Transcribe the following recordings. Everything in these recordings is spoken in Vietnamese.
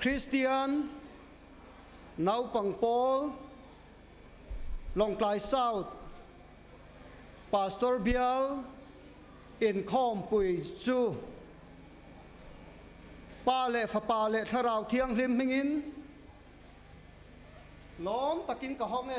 คริสเตียนนาวปังโอลลองกลายซาวด์ปาสตอร์เบียลอินคอมปุยจูปาเลฟปาเลทราวเทียงริมหิงอินล้อมตะกินกะห้องเอ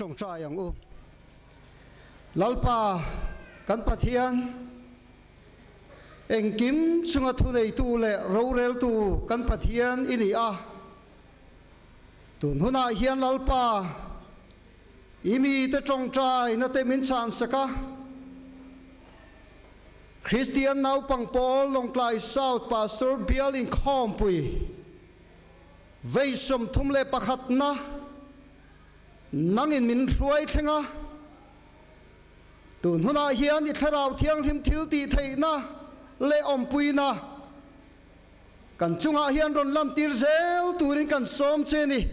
ti trong yang u. Lalpa kan pathian. Eng kim chunga thu nei tu le ro rel tu kan pathian ini a. Tun huna hian lalpa. Imi te trong trai na te min chan saka. Christian nau pang Paul, long klai South, Pastor Bial in Khompui vei som thum le pakhat na nangin min ruai thenga. Tun huna hian i tharau thiang him thil ti theina le om puina. Kan chunga hian ron lam tir zel, turin kan som che ni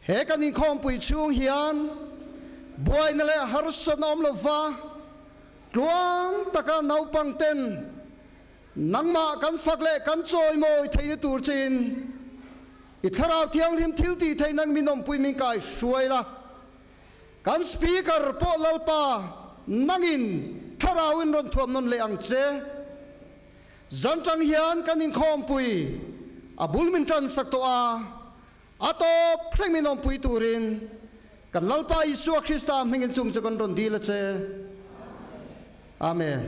he kan in khom pui chung hian boy na le har son om lo va. Tuang taka nau pang ten. Nangma kan phak le kan choi moi thei tur chin. I tharau thiang him thil ti thei nang minom pui min kai suai la kan speaker po lalpa nangin tharau in ron thuam non le ang che zan tang hian kan in khom pui abul min tran sak to a ato phleng min om pui turin kan lalpa isu krista mengin chung chakan ron dila che amen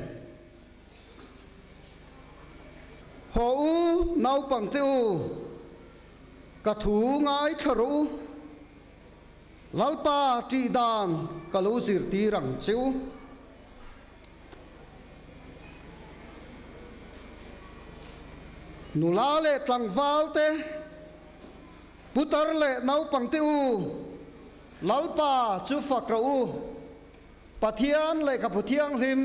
ho u nau pang te u ka thu ngai tharu lalpa ti dan ka lu sir ti rang chiu nula le tlang val te putar le nau pang te u. Lalpa chu fak ra u. Pathian le ka puthiang him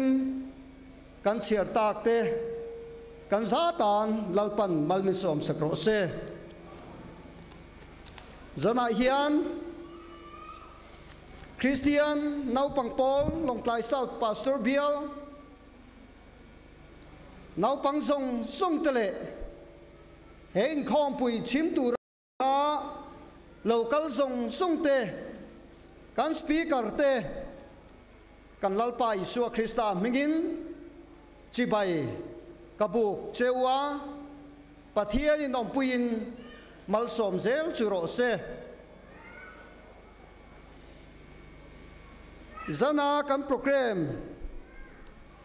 kan chiar tak te kan za tan lalpan malmin som sakro se zana hian Christian nau pang Paul long tlai South Pastor Bial nau pang song song tele hein khom pui chim tu ra local song song te kan speaker te kan lalpa Isua Krista mingin chibai kabuk chewa pathian in om puin mal som zel chu ro se zana kan program.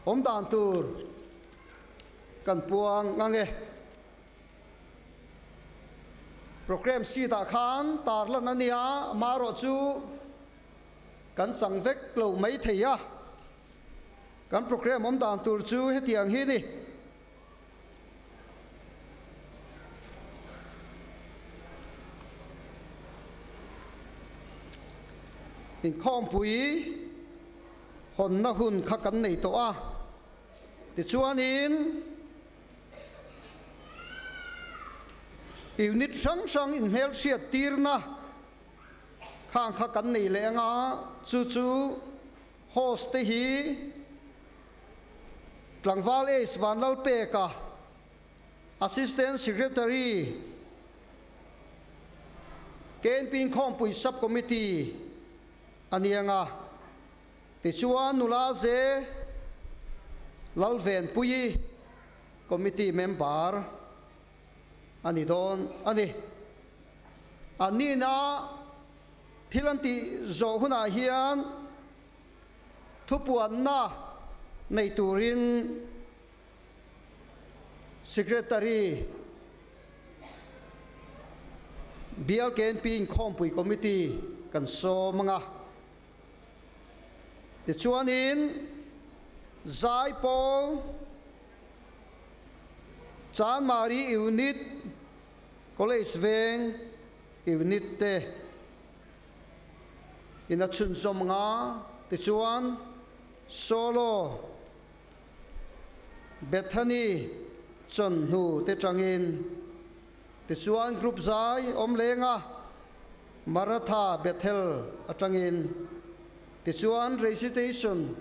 Om dan tur. Kan puang ngange program si ta khan, tar lan ania maro chu. Kan chang vek lo mai theia kan program om dan tur chu hetiang hi ni. In khom pui hon na hun kha kan nei to a. Ti chuan in. Unit sang sang in hel sia tir na. Khang kha kan nei le nga chu chu host te hi tlangwal e swanlal pe ka assistant secretary. Ken pin khom sub committee anianga ti chuan nula ze lalven pui committee member. Ani don, ani. Ani na thilanti zo huna hian thupuan na nei turin secretary BLKNP in pin khompui committee kan so mga ti chuan in zai pol chan mari unit college veng unit te ina chun som nga ti chuan solo bethany chon nu te changin ti chuan group zai om lenga maratha, bethel atangin ti chuan recitation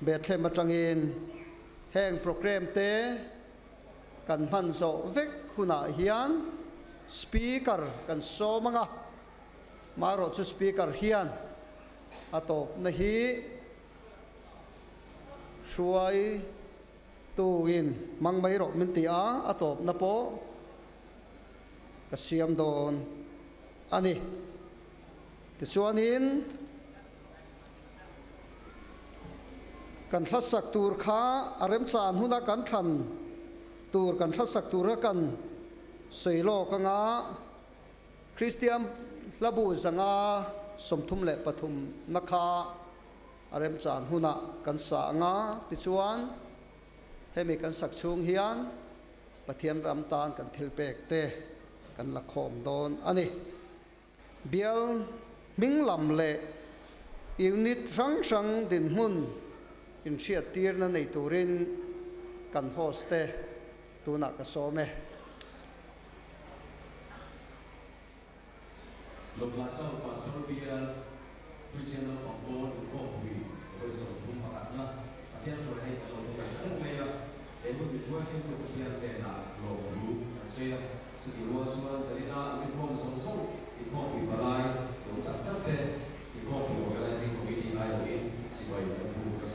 bethlem atangin heng program te kan man zo vek khuna hian speaker kan so manga maro chu speaker hian atop na hi shuai tu in mang mai ro min ti a atop na po ka siam don ani ti chuan in kan thla sak tur kha arem chan huna kan thlan tur kan thla sak tur kan soilo ka nga christian labu zanga somthum le pathum nakha arem chan huna kan sa nga ti chuan hemi kan sak chung hian pathian ram tan kan thil pek te kan la khom don ani bial ming lam le unit rang rang din hun in hriat tir na nei turin kan host te tuna ka so me lo pasal pasal dia Cristiano Ronaldo ko hui ko so tum makana atia so hai lo so kan me ya e mo bi jua ke ko kia te na lo lu se su di wo so zarina mi ko so so i ko bi balai to ta ta te i ko bi organizing committee ai o in si bai ka bu ka sa su i lo pasal pasal dia su ma hia unit pasal o ma so bi so so ke tu na hia leadership kina nei dona i kan la sun hia ai unit dei tu ka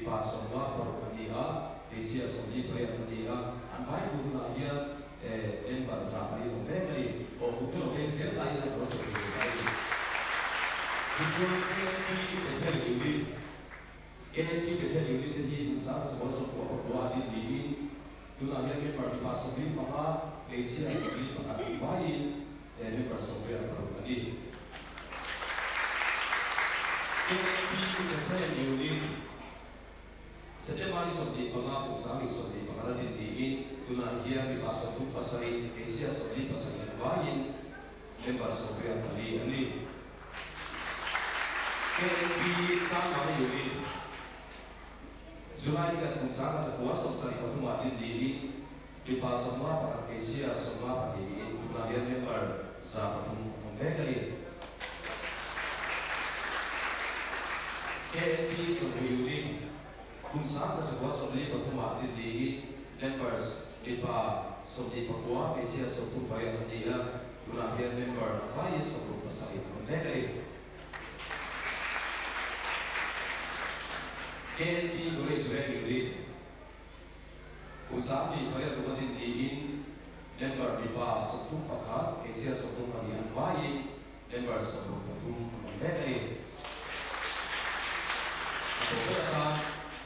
di pa so wa por ka ni a Asia so ni pre ka ni a an bai ku na dia eh en ba sa ai o be kai o ku ko ke se ta ina ko so ke This one KNP Bethany unit KNP Bethany unit ni mu sa sa so ko ko a di di tu na ya ke par di pa so ni pa ma Asia so ni pa ka bai eh ni pa so ya ka ni KNP Bethany unit Setiap hari sabdi pangako sa aming sabdi di nimin tunahiyan ipasan kong pasarin Asia sabdi pasarin bayi, member sa kaya tali ani Kepi sama ni yun July kan kung saan sa kuwas sa sarili tumatin nimin ipasan mga pang Asia sa mga pangingin tunahiyan member sa kong pangkakalin KNP sa Kumsanda sa kwa somli patuma members ipa somli pakwa isia sa tumpay ang nila member kaya sa grupo sa ito. Nagkari. KNP Grace Regging Lead. Kumsandi kaya tumatin diin member ipa sa tumpaka isia sa tumpay ang kaya member sa grupo sa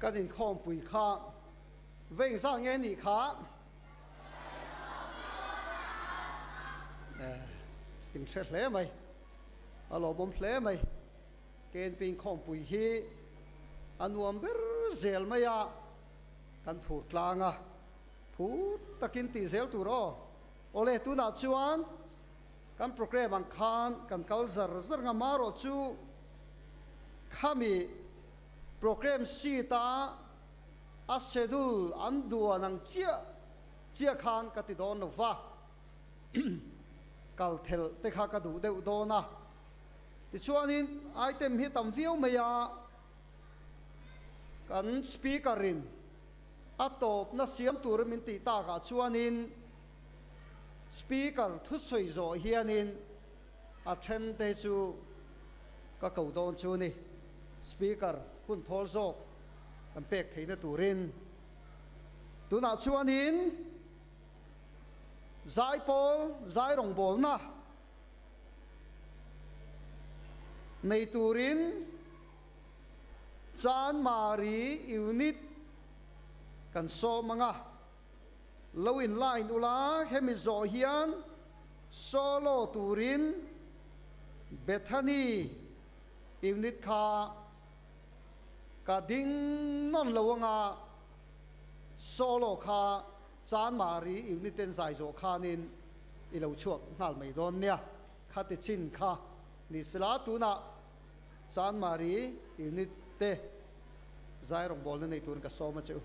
các kasaw kasaw bùi lang yung kasaw so kasaw ang bayin sẽ sa nga à pakuwa kan lang kay sila ani eh bùi KNP anh unit sa mga wapun à? Kan in khom à kha ta kinh nghe ni kha eh im se hle mai alo bom hle mai ken pin khom pui hi anuam ber zel mai program si ta a schedule an dua nang chia chia khan ka ti don no va. Kal thel te kha ka du deuh do na. Ti chuanin item hi tam viau maya. Kan speaker in a top na siam tur min ti ta ka chuanin. Speaker thu soi zo hianin. A then te chu ka cầu don chu ni speaker คุณทอลโซกอันเป็กเทนตูรินตันักชวนินใจโปลใจรองบอลนะในตูรินจานมารีอิวนิตกันโซมังะลวินไลน์อุลาเฮมิโซเฮียนโซโลตูรินเบธานีอิวนิตคา cả đinh non lâu nga solo kha chan mari ni ten sai zo kha nin i lo chuak ngal mai don nia kha te chin kha ni sila tu na chan mari ni te zai rong bol nei tur ka so ma chu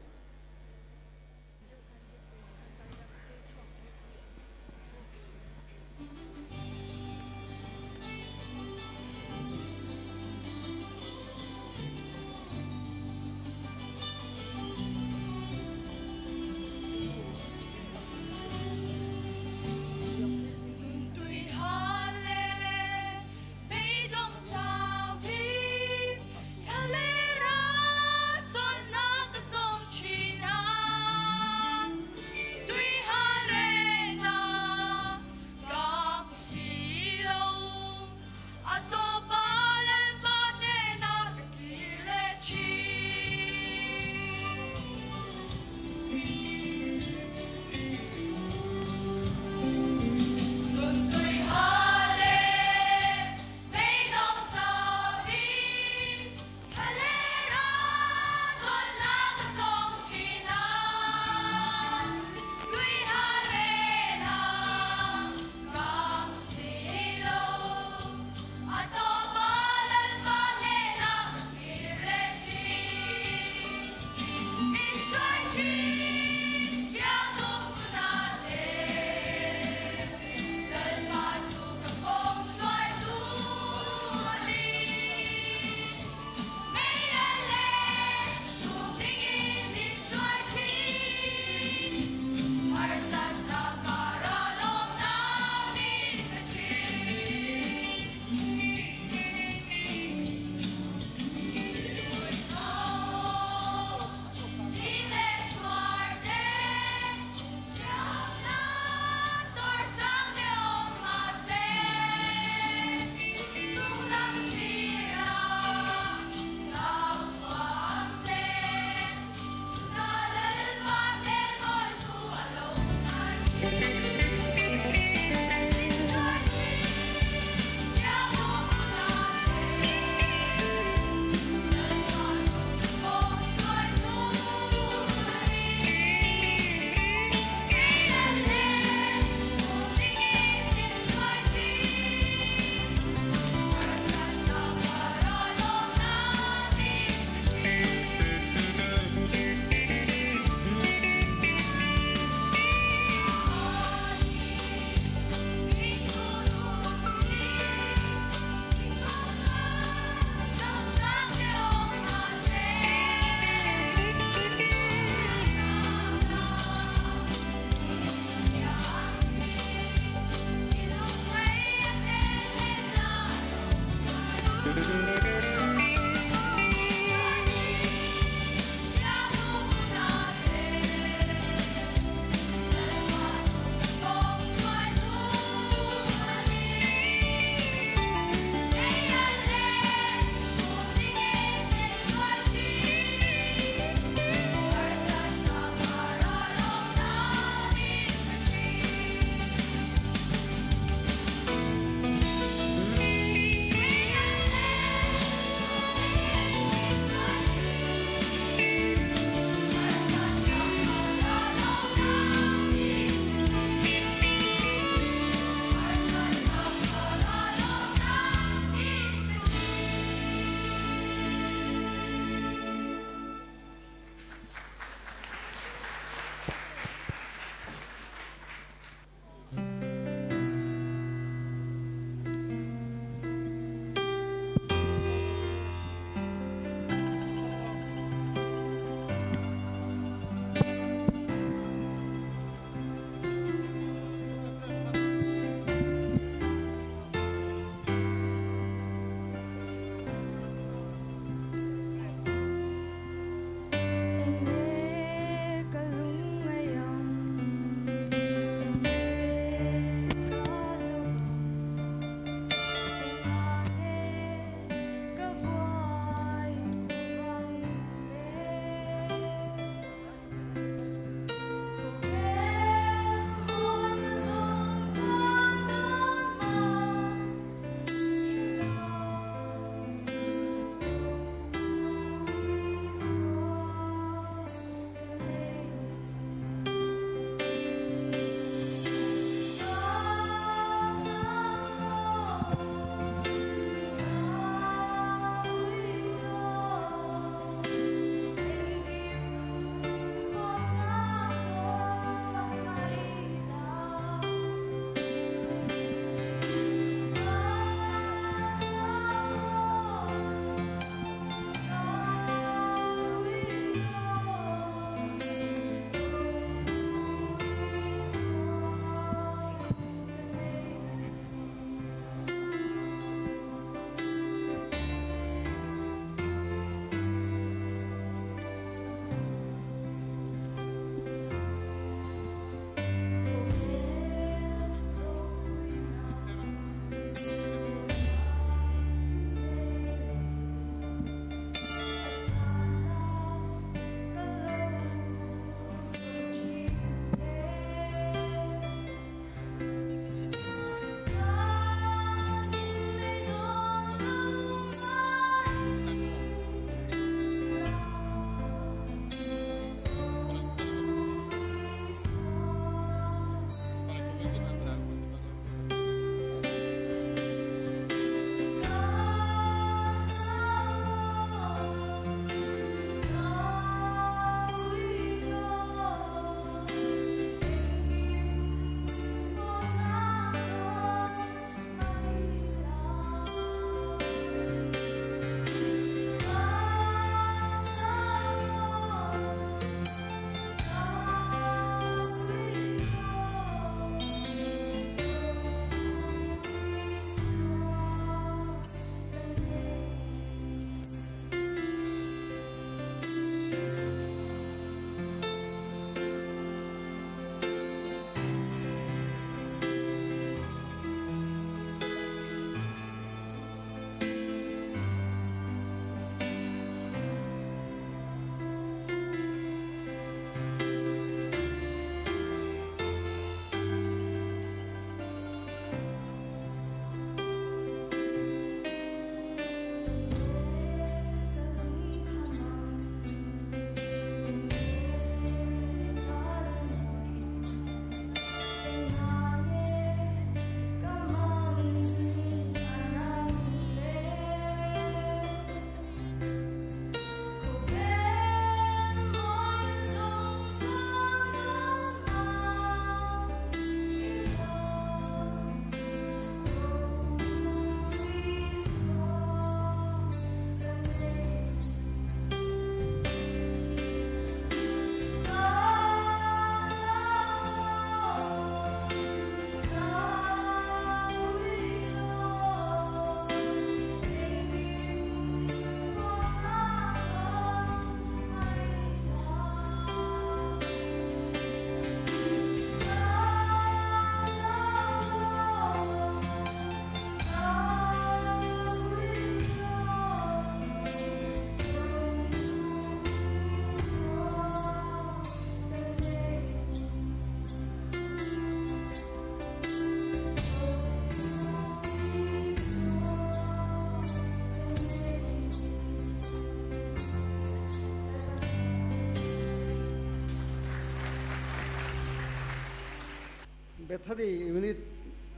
Bethany unit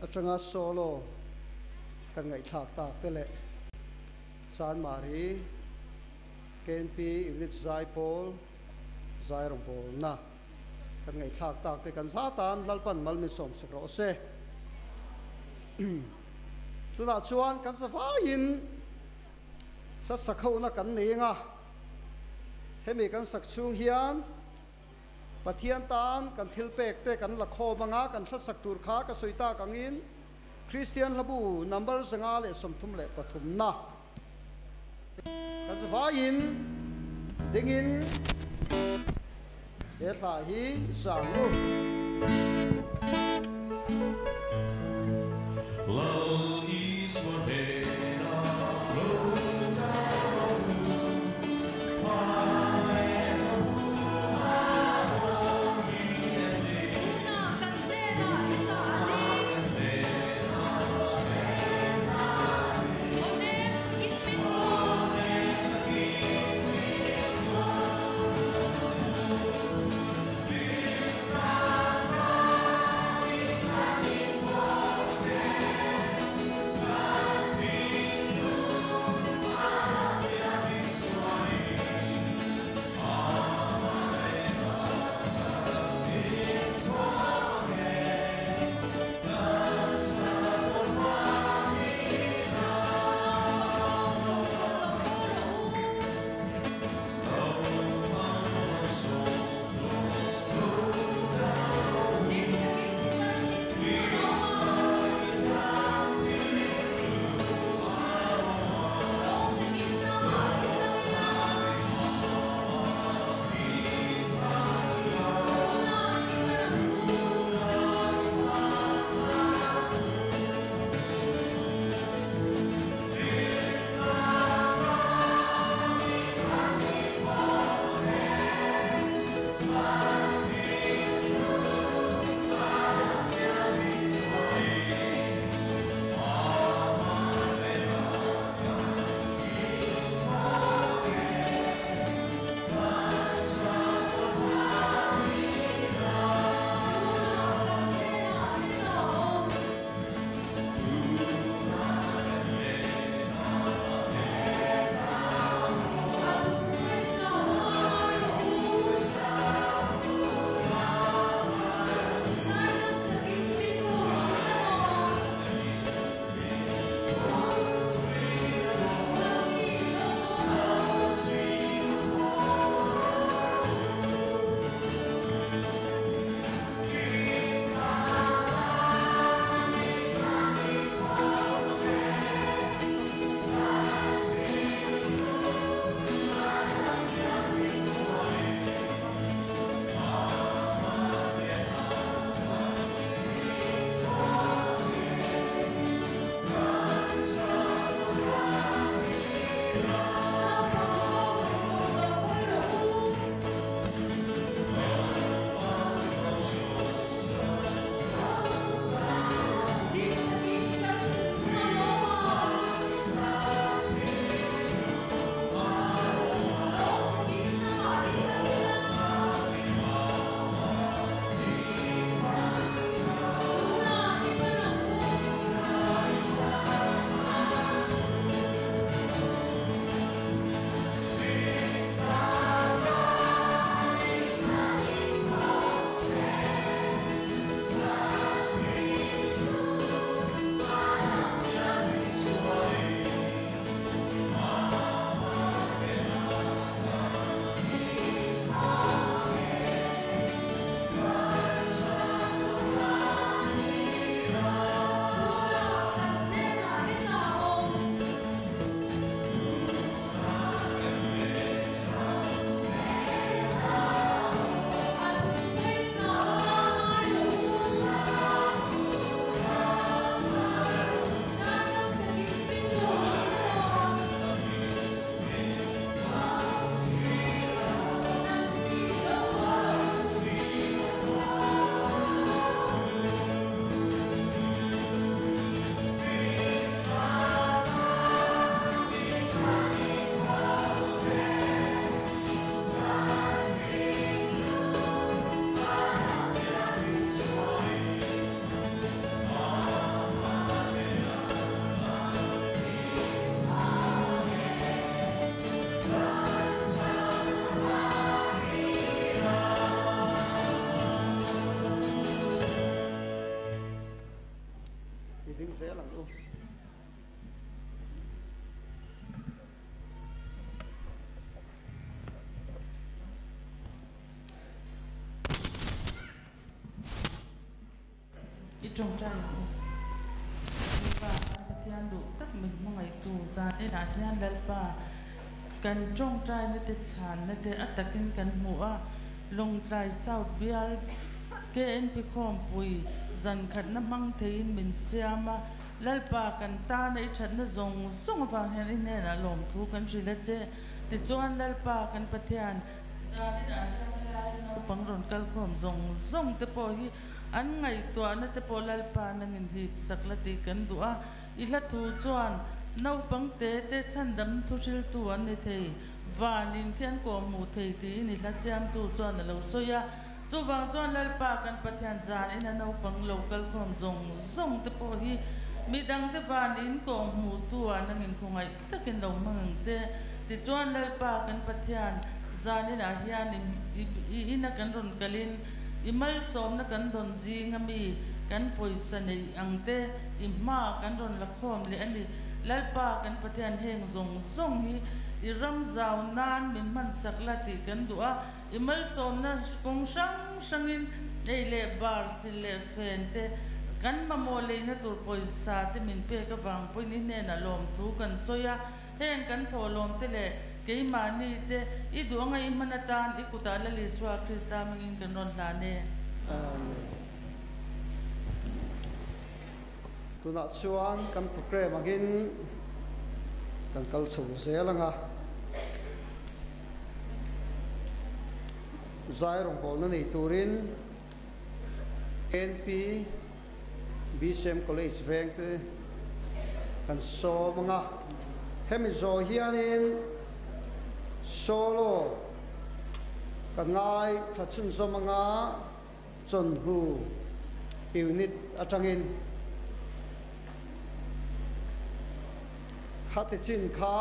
ở trong á solo kan ngai thak tak te le chan mari KNP unit zai pol zai rong pol na cần ngày thạc tạc thak cần te kan lal pan mal mi som se ro se. Tu da chuan kan sa fa in sa sakho na kan nei nga. Hemi cần sak chung hian ปะเทียนตามกันทิลเปกเตกันละโคบังากันทัศักตูรขากันสุยตากังอินคริสเตียนระบูนัมเบอร์สงาเลสมทุมเลปทุมนากันสวาอินดิ้งินเอสาฮีสังลุ trong trai và thiên đủ tất mình mong ngày tù ra để đã thiên lal và cần trong trai nên thế chán nên chan ắt te kinh cần mùa long trai sao bial kê em bị khom bùi, dần khẩn nó mang thấy mình xem mà lal pa kan ta na i that na zong zong wa hen in ne na lom thu kan ri la che ti chuan lal pa kan pathian za ni da no pang ron kal khom zong zong te po hi. An ngai to na te po lal pa na ngin hi sakla ti kan du'a i la thu chuan nau pang te te chan dam thu sil tu an ni thei van in thian ko mu thei ti ni la chiam tu chuan lo soya chu wang chuan lal pa kan pathian zan in a nau pang local khom zong zong te po hi. Mi dang te van in ko mu tu an ngin khungai takin lo mang che ti chuan lal pa kan pathian zan in a hian in in a kan ron kalin imal som na kan don zi ngami kan poisa nei angte imma kan ron la le ani. Lalpa kan pathian heng zong zong hi i ram zau nan min man sakla ti kan du'a. Imal som na kong sang sangin nei le bar sil le fente kan mamole na tur poisa te min pe ka wang poi ni ne na lom thu kan soya. Heng kan tho lom te le ke mani te i duanga i manatan i kutala li swa krista mangin kan ron la ne amen. Tuna chuan kan program agin à. kan kal chu zelanga zai rong bol na nei turin np bcm college veng te kan so manga hemi zo hianin โซโลกันง่ายทัดชุนสมังอาจนหูอิวนิดอาจังอินขัดจินขา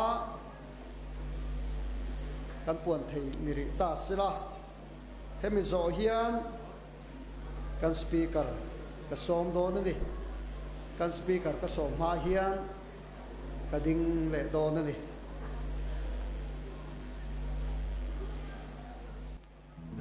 กันปวนทีนิริตาสิละเฮมิโซเฮียนกันสปีกเกอร์กันสมโดนนี่กันสปีกเกอร์กันสมมาเฮียนกันดิ้งเละโดนนี่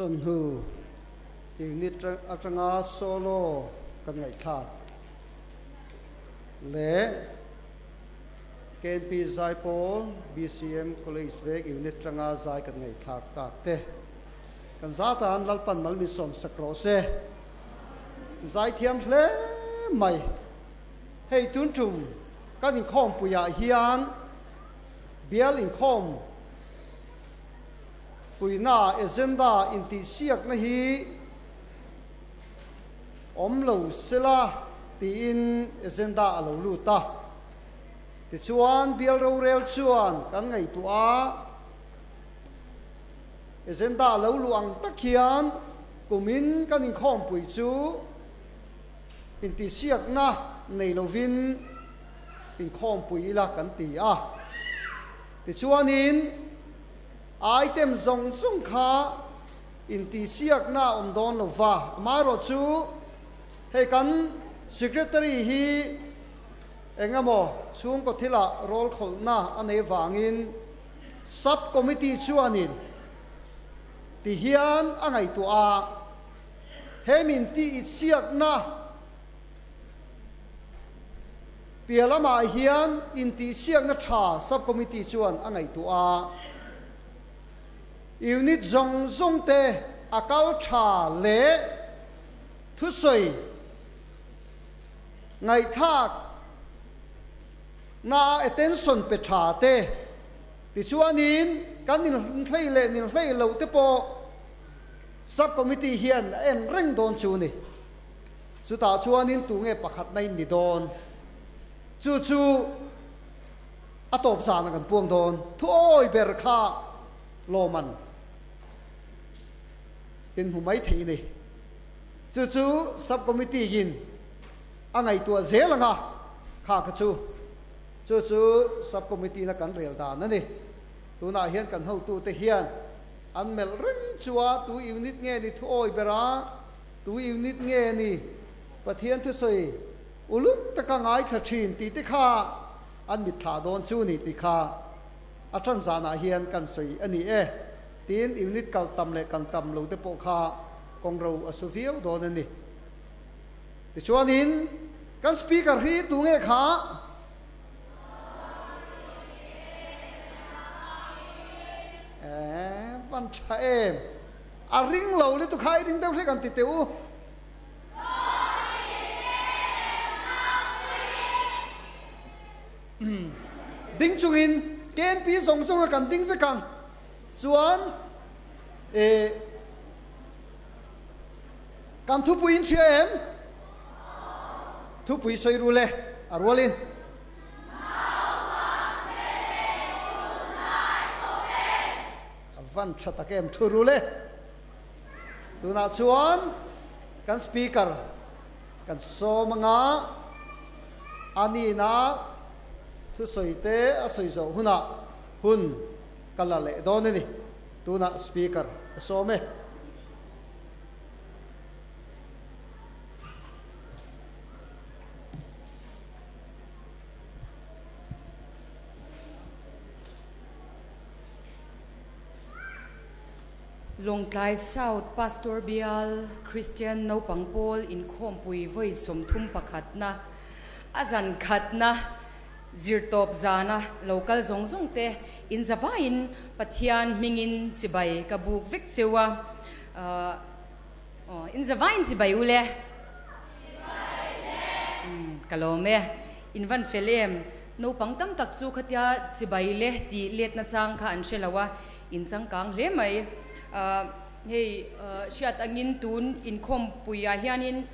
son hu unit atanga solo kan ngai tha le KNP zai pol BCM college vek unit tanga zai kan ngai thak ta te kan za tan lalpan mal mi som sakro se zai thiam hle mai hei tun tum kan in khom puya hian bial in khom puina agenda in ti siak na hi. Om lo sela ti in agenda lo lu ta ti chuan bial ro rel chuan, kan ngai tu a agenda lo lu ang takhian kumin kan in khom pui chu. In ti siak na nei lo vin in khom pui la kan ti a. Ti chuan in item zong sung kha, in ti siak na om don lo va. Ma ro chu, he kan secretary hi, engamo, chung ko thila rol khol na ane wangin sub committee chuanin, ti hian angai tu a. Hemin ti i siak na. Pialama hian in ti siak na tha sub committee chuan angai tu a. อิวนิดจงจงเตอากัลชาเลทุสอยไงทากนาเอเทนสันเปชาเตติชัวนินกันนินเทเลนินเทเลวเตโปสับคอมมิตี้เฮียนเอ็นเร่งโดนชูนี่สุดท้ายชัวนินตุงเอปักขัดในนิโดนจู่จู่อตบสานกันพวงโดนทุโอยเบรคาโลมัน unit zong zong te akal tha le thu soi ngày thác na attention pe tha te ti chuan in kan in thlei le nin thlei lo te po sub committee hian en reng don chu ni chu ta chuan in tu nge pakhat nei ni don chu chu atop sa na kan puang don thu oi ber kha lo man in hu mai thei ni chu chu sub committee yin angai tua zelanga kha ka chu chu chu sub committee na kan rel da na ni tu na hian kan ho tu te hian an mel ring chua tu unit nge ni thu oi bera tu unit nge ni pathian thu soi uluk ta ka ngai tha thin ti te kha an mit tha don chu ni ti kha a than za na hian kan soi ani e tin unit kal tam le kan tam lo te po kha kong ro asufiu don ani ti chuan in, kan speaker hi tu nge kha. Eh, à văn cha em. À ring lâu lên tu khai ring đâu thế cần tịt u đinh hmm. chung in, ken pi song song cần đinh với cần chuan ê e, cần thu bùi chia em? Thu bùi soi ru lệ à lên van cha ta kem thuru le. Tu na chuan kan speaker, kan so manga ani na, thu soi te a soi zo huna. Hun kala le do ne ni tu na speaker. So, me. Longtlai South, Pastor Bial, Christian no pangpol in khom pui voi som thum pakhat na. Azan khat na, zirtop zana, local zong zong te in zawain pathian mingin chibai kabuk vek chewa. Uh, oh, in zawain chibai ule. Mm, kalome in van felem no pangtam tak chu khatia chibai le ti let na chang kha an shelawa in chang kang le mai. Uh, hei uh, shiat angin tun in khom puya hianin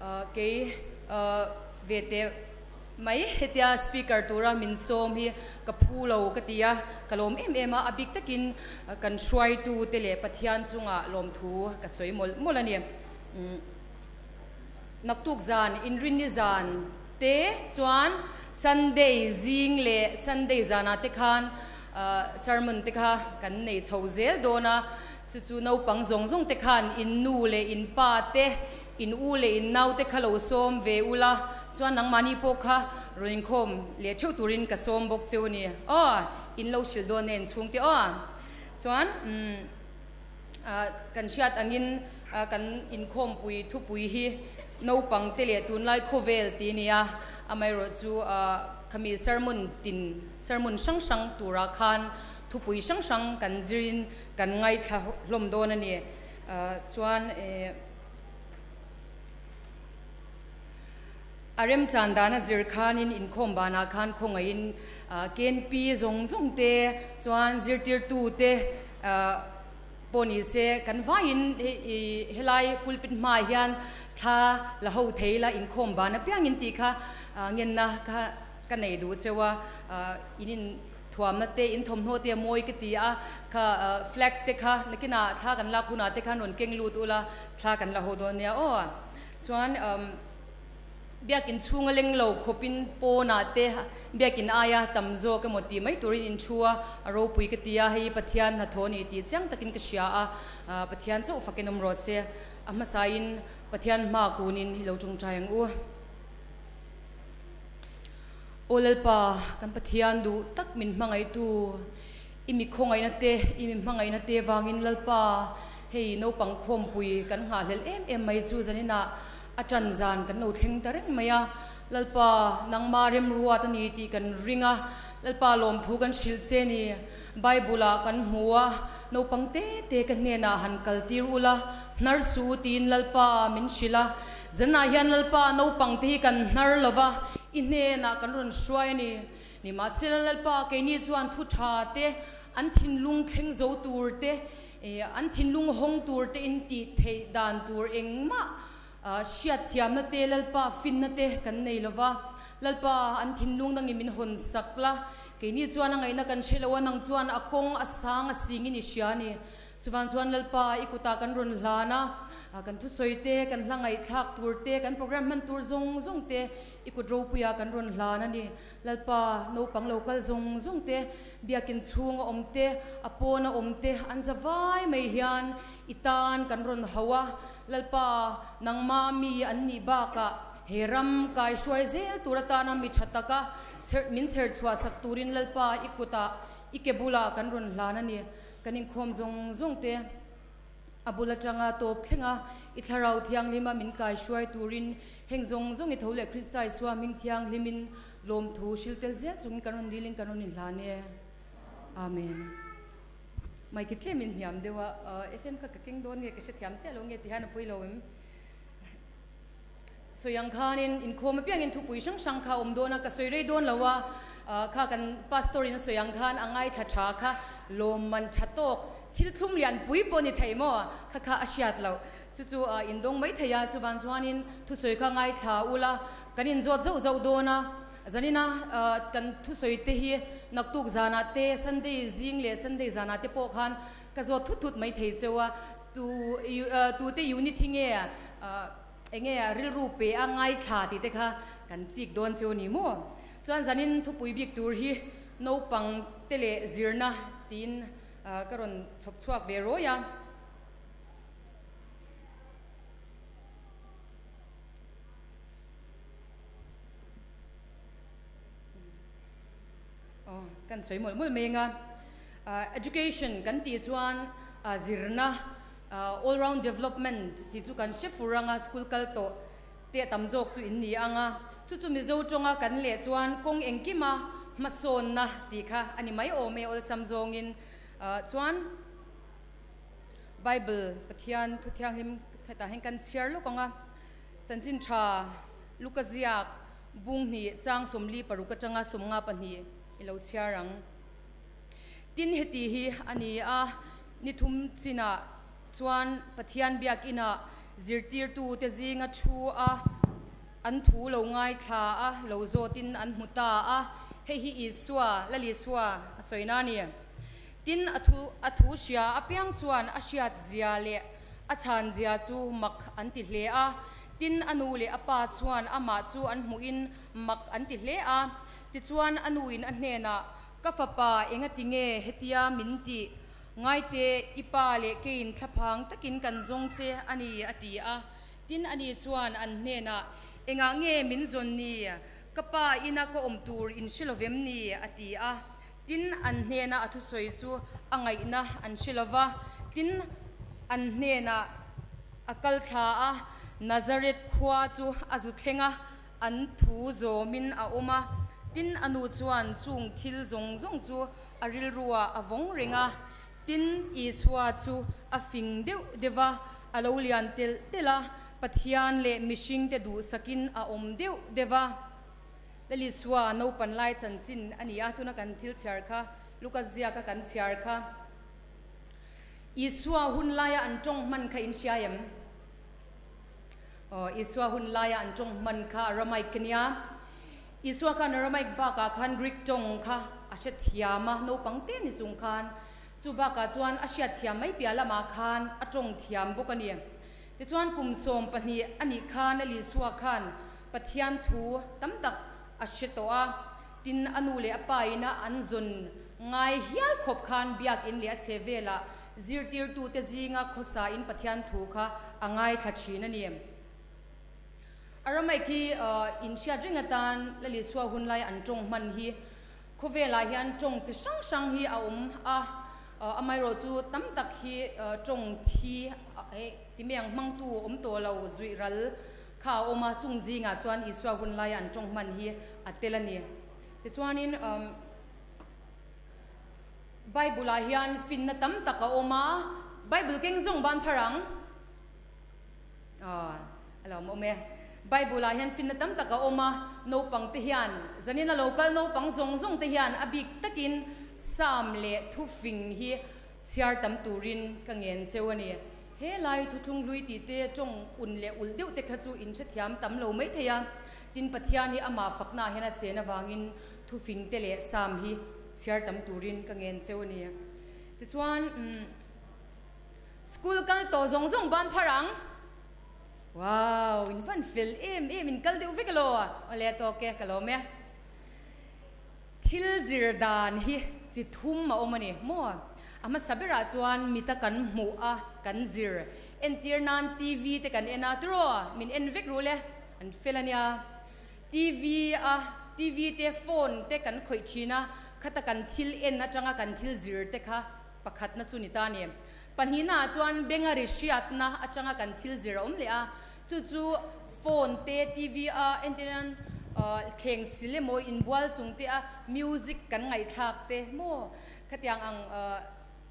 uh, ke uh, vete mai hetia speaker tura min som hi ka phulo ka tia kalom em em a abik takin, kan shwai tu tele pathian chunga lom thu ka soi mol molani mm. naktuk zan inrin ni zan, te chuan sunday zing le, sunday zana te khan uh, sermon te kha, kan nei chhozel dona chu chu no pang zong zong te khan, in nu le in pa te, in u le in nau te khalo som ve ula ชวนนังมานีโปค่ะรุ่นคมเลี้ยชูตุรินกับสมบกเจ้านี่อ๋ออินเลชิลโดนเองช่งที่อ๋อชวนอืมกันเชียดอังินกันอินคมปุยทุปุยฮีนปังเตเลตุนไลโคเวลตีนี่อะอเมริกจูขมิสเซอร์มุนตินเซอร์มุนช่างช่างตุราคานทุปุยช่างช่างกันจีนกันไงค่ะลมโดนนี่ชวนเอ arem chandana zir khanin in khom bana khan khongain ken pi zong zong te chuan zir tir tu te poni se kan vain helai pulpit ma hian tha la ho theila in khom bana piang in ti kha ngen na kha ka nei du chewa inin thuam na te in thom no te moi ke ti a kha flag te kha nakina tha kan la khuna te kha non keng lu tu la tha kan la ho do nia o chuan um biakin chunga leng lo khopin po na te biakin aya tamzo ka moti mai turin in chua. Ro pui ka tia hei pathian na thoni ti chang takin ka sia a. Pathian chu fakinom rot se. Ama sain pathian ma kunin hilo chung chayang u. Olalpa kan pathian du tak min mangai tu. Imi khongai na te, imi mangai na te wangin lalpa hei no pang khom pui kan nga lel em em mai chu janina a chan zan kan no thleng ta maya lalpa nang ma rem ruwa ta ni ti kan ringa lalpa lom thu kan shil che ni. Bible kan hmuwa no pangte te kan ne na han kal tir ula nar su tin lalpa min shila zana hian lalpa no pangte kan nar lova in ne na kan run shwai ni. Ni ma chil lalpa ke ni chuan thu tha te. An thin lung thleng zo tur te. E, an thin lung hong tur te in ti thei dan tur engma shiat thiam na te lalpa fin te kan nei lalpa an thin lung nang min hon sakla. Ke ni chuan ngai na kan shelawa nang chuan a sing ni. Shiani chuan chuan lalpa ikuta kan ron hlana. Kan thu soite kan hlangai thak tur te kan program man tur zong zong te ikut puya kan ron hlana ni. Lalpa no pang local zong zong te biakin chung om te apona om te an zawai mai hian itan kan ron hawa lalpa nang ma mi an ni ba ka. Heram kai shwai zel turata na mi thatta ka. Min cher chwa sak turin lalpa ikuta. Ikebula kan ron hlana ni. Kanin khom zong zong te. Abula tanga to thlenga itharau thiang lima min kai shwai turin. Heng zong zong i thole khristai swa ming thiang limin. Lom thu shiltel je chung kanon diling kanon ni hlane amen. Mai kitle min hiam, dewa uh, fm ka kaking don nge ka thiam che lo nge ti han pui lo em. So yang khan in in khom piang in thu pui sang sang kha om dona ka soi rei don lawa. Uh, kha kan pastor in so yang khan angai tha tha kha lom man thatok thil thum lian pui poni theimo kha kha asiat lo. Chu chu uh, in dong mai thaya chu ban chuanin thu choi kha ngai tha ula kanin zot zo zo dona zanina uh, kan thu soi te hi naktuk jana te, sunday jing le, sunday jana te po khan, ka zo thu thut mai thei chewa, tu uh, tu te unit hinge uh, enge ril ru pe angai kha ti te kha, kan chik don cheu ni mo. Chuan zanin thu pui bik tur hi no pang tele zirna tin karon chok chuak ve ro ya. Kan soi mol mol menga education kan ti chuan zirna all round development. Ti chu kan she furanga school kal to te tamjok chu in ni anga. Chu chu mi zo chonga kan le chuan kong engkima ma son na ti kha. Ani mai o me ol samjong in chuan bible pathian thu thiang lim ta hen kan share lo konga. Chanchin tha lukaziak bung ni chang somli paruka changa somnga pani i lo chiarang tin heti hi ani a ni thum china chuan pathian biak ina zirtir tu te zinga thu a an thu lo ngai tha a lo zo tin an muta a he hi i swa la li swa soina ni. Tin athu athu sia apiang chuan a siat zia le a chan zia chu mak an ti hle a. Tin anu le apa chuan ama chu an mu in mak an ti hle a. ติชวนอนุินอันเนนะก็ฟป่าเองติเงเฮติยามินติง่ายเตอีป่าเล็กินทับพังตะกินกันจงเจอันนี้อติอะทินอันนี้ชวนอันเนนะเองเงมินจนนี่ก็ป้าอินาก็อมตูรอินชิลเวมนี่อติอะทินอันเนนะอัตุสวยจูอังไงนะอันชิลวะทินอันเนนะอักลทาอานาจาริตขวาจูอาจุเทงะอันทูโจมินอาอมา tin anu chuan chung thil zong zong chu aril ruwa avong ringa tin i chua chu a fing deuh dewa alo lian tel tela pathian le mishing te du sakin a om deuh dewa lali chua no pan lai chan chin ani a tuna kan thil char kha luka zia ka kan char kha. I chua hun laia an tong man kha in siayam. Uh, iswa hun laya an chong man kha ramai kenya อีสวกันรมัยบากาคันกริกจงค่ะอาชัทียมาโนปังเตนจุงคันจูบากาจวนอาชัทียมไม่เปียละมาคันอจงเทียมบุกเนียดิจวนกุมโสมปนีอันิคานลีสวกันปะเทียนทูตําตักอาชัตโตะตินอนูเลอปายนะอันจุนงายฮียลขบคันบียกอินเลเชเวลาซิรติรตูเตจีงาขสาอินปะเทียนทูค่ะอางายขัดชีนเนียม อารมณ์คืออินชียจึงตันและลิสวาหุ่นไลอันจงมันฮีคุเวลาฮีอันจงจะช่างช่งฮีเอาอมอะอาไม่รู้จูตั้มตักฮีจงทีเอ้ที่เมียงมังตูอมตัวเราจุยรัลข้าอมาจงจีงาจวนอิสวาหุ่นไลอันจงมันฮีอัตเตลเนียแต่จวนอินไบบุลาฮีอันฟินนตั้มตักอมาไบบุลเก่งจงบานพรังอ่าเราโมเม่ bible a hian fin na tam taka oma no pang te hian zanina local no pang zong zong te hian, abik takin, sam le thu fing hi chiar tam turin ka ngen chewani he lai thu thung lui ti te, chong un le ul deuh te kha chu in che thiam tam lo mai theya tin pathian hi ama fakna hena chena wangin thu fing te le sam hi chiar tam turin ka ngen chewani ti chuan mm, school kal to zong zong ban pharang wow in van fil em em in kal de u vekalo ole to ke kalo thil zir dan hi chi thum ma omani mo ama sabira chuan mita kan mu a kan zir. En tv te kan ena tro min en vek rule an filania tv a tv te phone te kan khoi china khata kan thil en na changa kan thil zir te kha pakhat na chu ni ta ni. Panhina chuan bengari shiat kan thil zir om a chu chu phone te tv a antenan kheng sile mo in bual chung te a music kan ngai thak te. Mo khatiang ang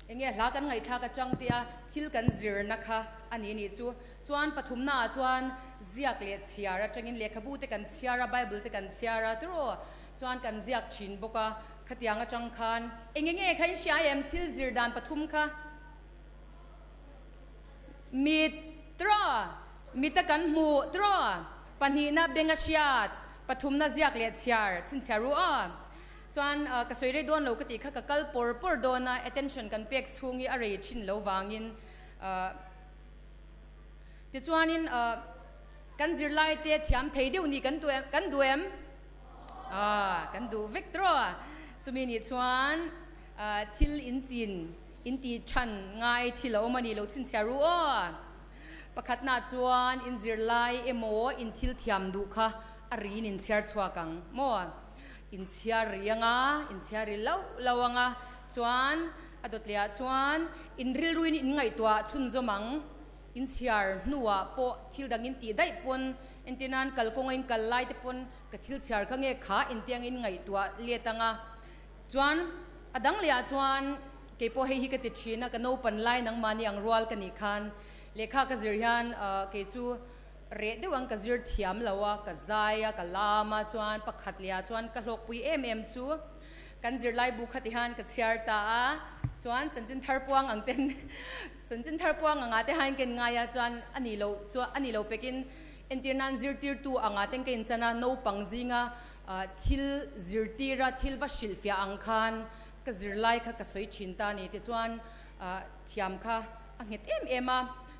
enge hla kan ngai thak a chang te a, thil kan zir na kha, ani ni chu. Chuan pathum na, chuan ziak le chiara changin le khabu te kan chiara bible te kan chiara tro chuan kan ziak chin boka khatiang a chang khan. Enge nge khai sia em, thil zir dan pathum kha. Mit tro mita kan mu tro pani na benga siat. Pathum na ziak le chiar chin charu a. Chuan uh, ka soi don lo ka ti kha ka kal por por do attention kan pek chungi a re chin lo wangin. Uh, ti chuanin uh, kan zir lai te thiam thei deuh ni kan tuem, kan duem. À kan du vek tro chumi ni chuan thil in chin, in ti chan ngai thil mani lo chin charu a pakhat na chuan in zir lai emo in thil thiam du kha. A rin in chiar chua kang mo in chiar rianga in chiar ri lo lawanga chuan adot lia chuan, in ril ruin in ngai tua chun zomang in chiar nuwa po thil dang in ti dai pon in tinan kalkong in kal lai te pon ka thil chiar ka nge kha in tiang in ngai tua letanga chuan adang lia chuan ke po hei hi ka ti china ka no pan lai nang mani ang rual ka ni khan. Lekha ka zir hian ke chu re dewang ka zir thiam lawa ka zaya ka lama chuan pakhat lia chuan ka hlok pui em em chu. Kan zir lai bu khati han ka chiar ta a chuan chanchin thar puang ang ten chanchin thar puang anga te han ken nga ya chuan ani lo chu ani lo pekin. Entirnan zir tir tu anga ten ken chana no pangzinga thil zir tira thil va shilfia ang khan. Ka zir lai kha ka soi chin ta ni te chuan thiam kha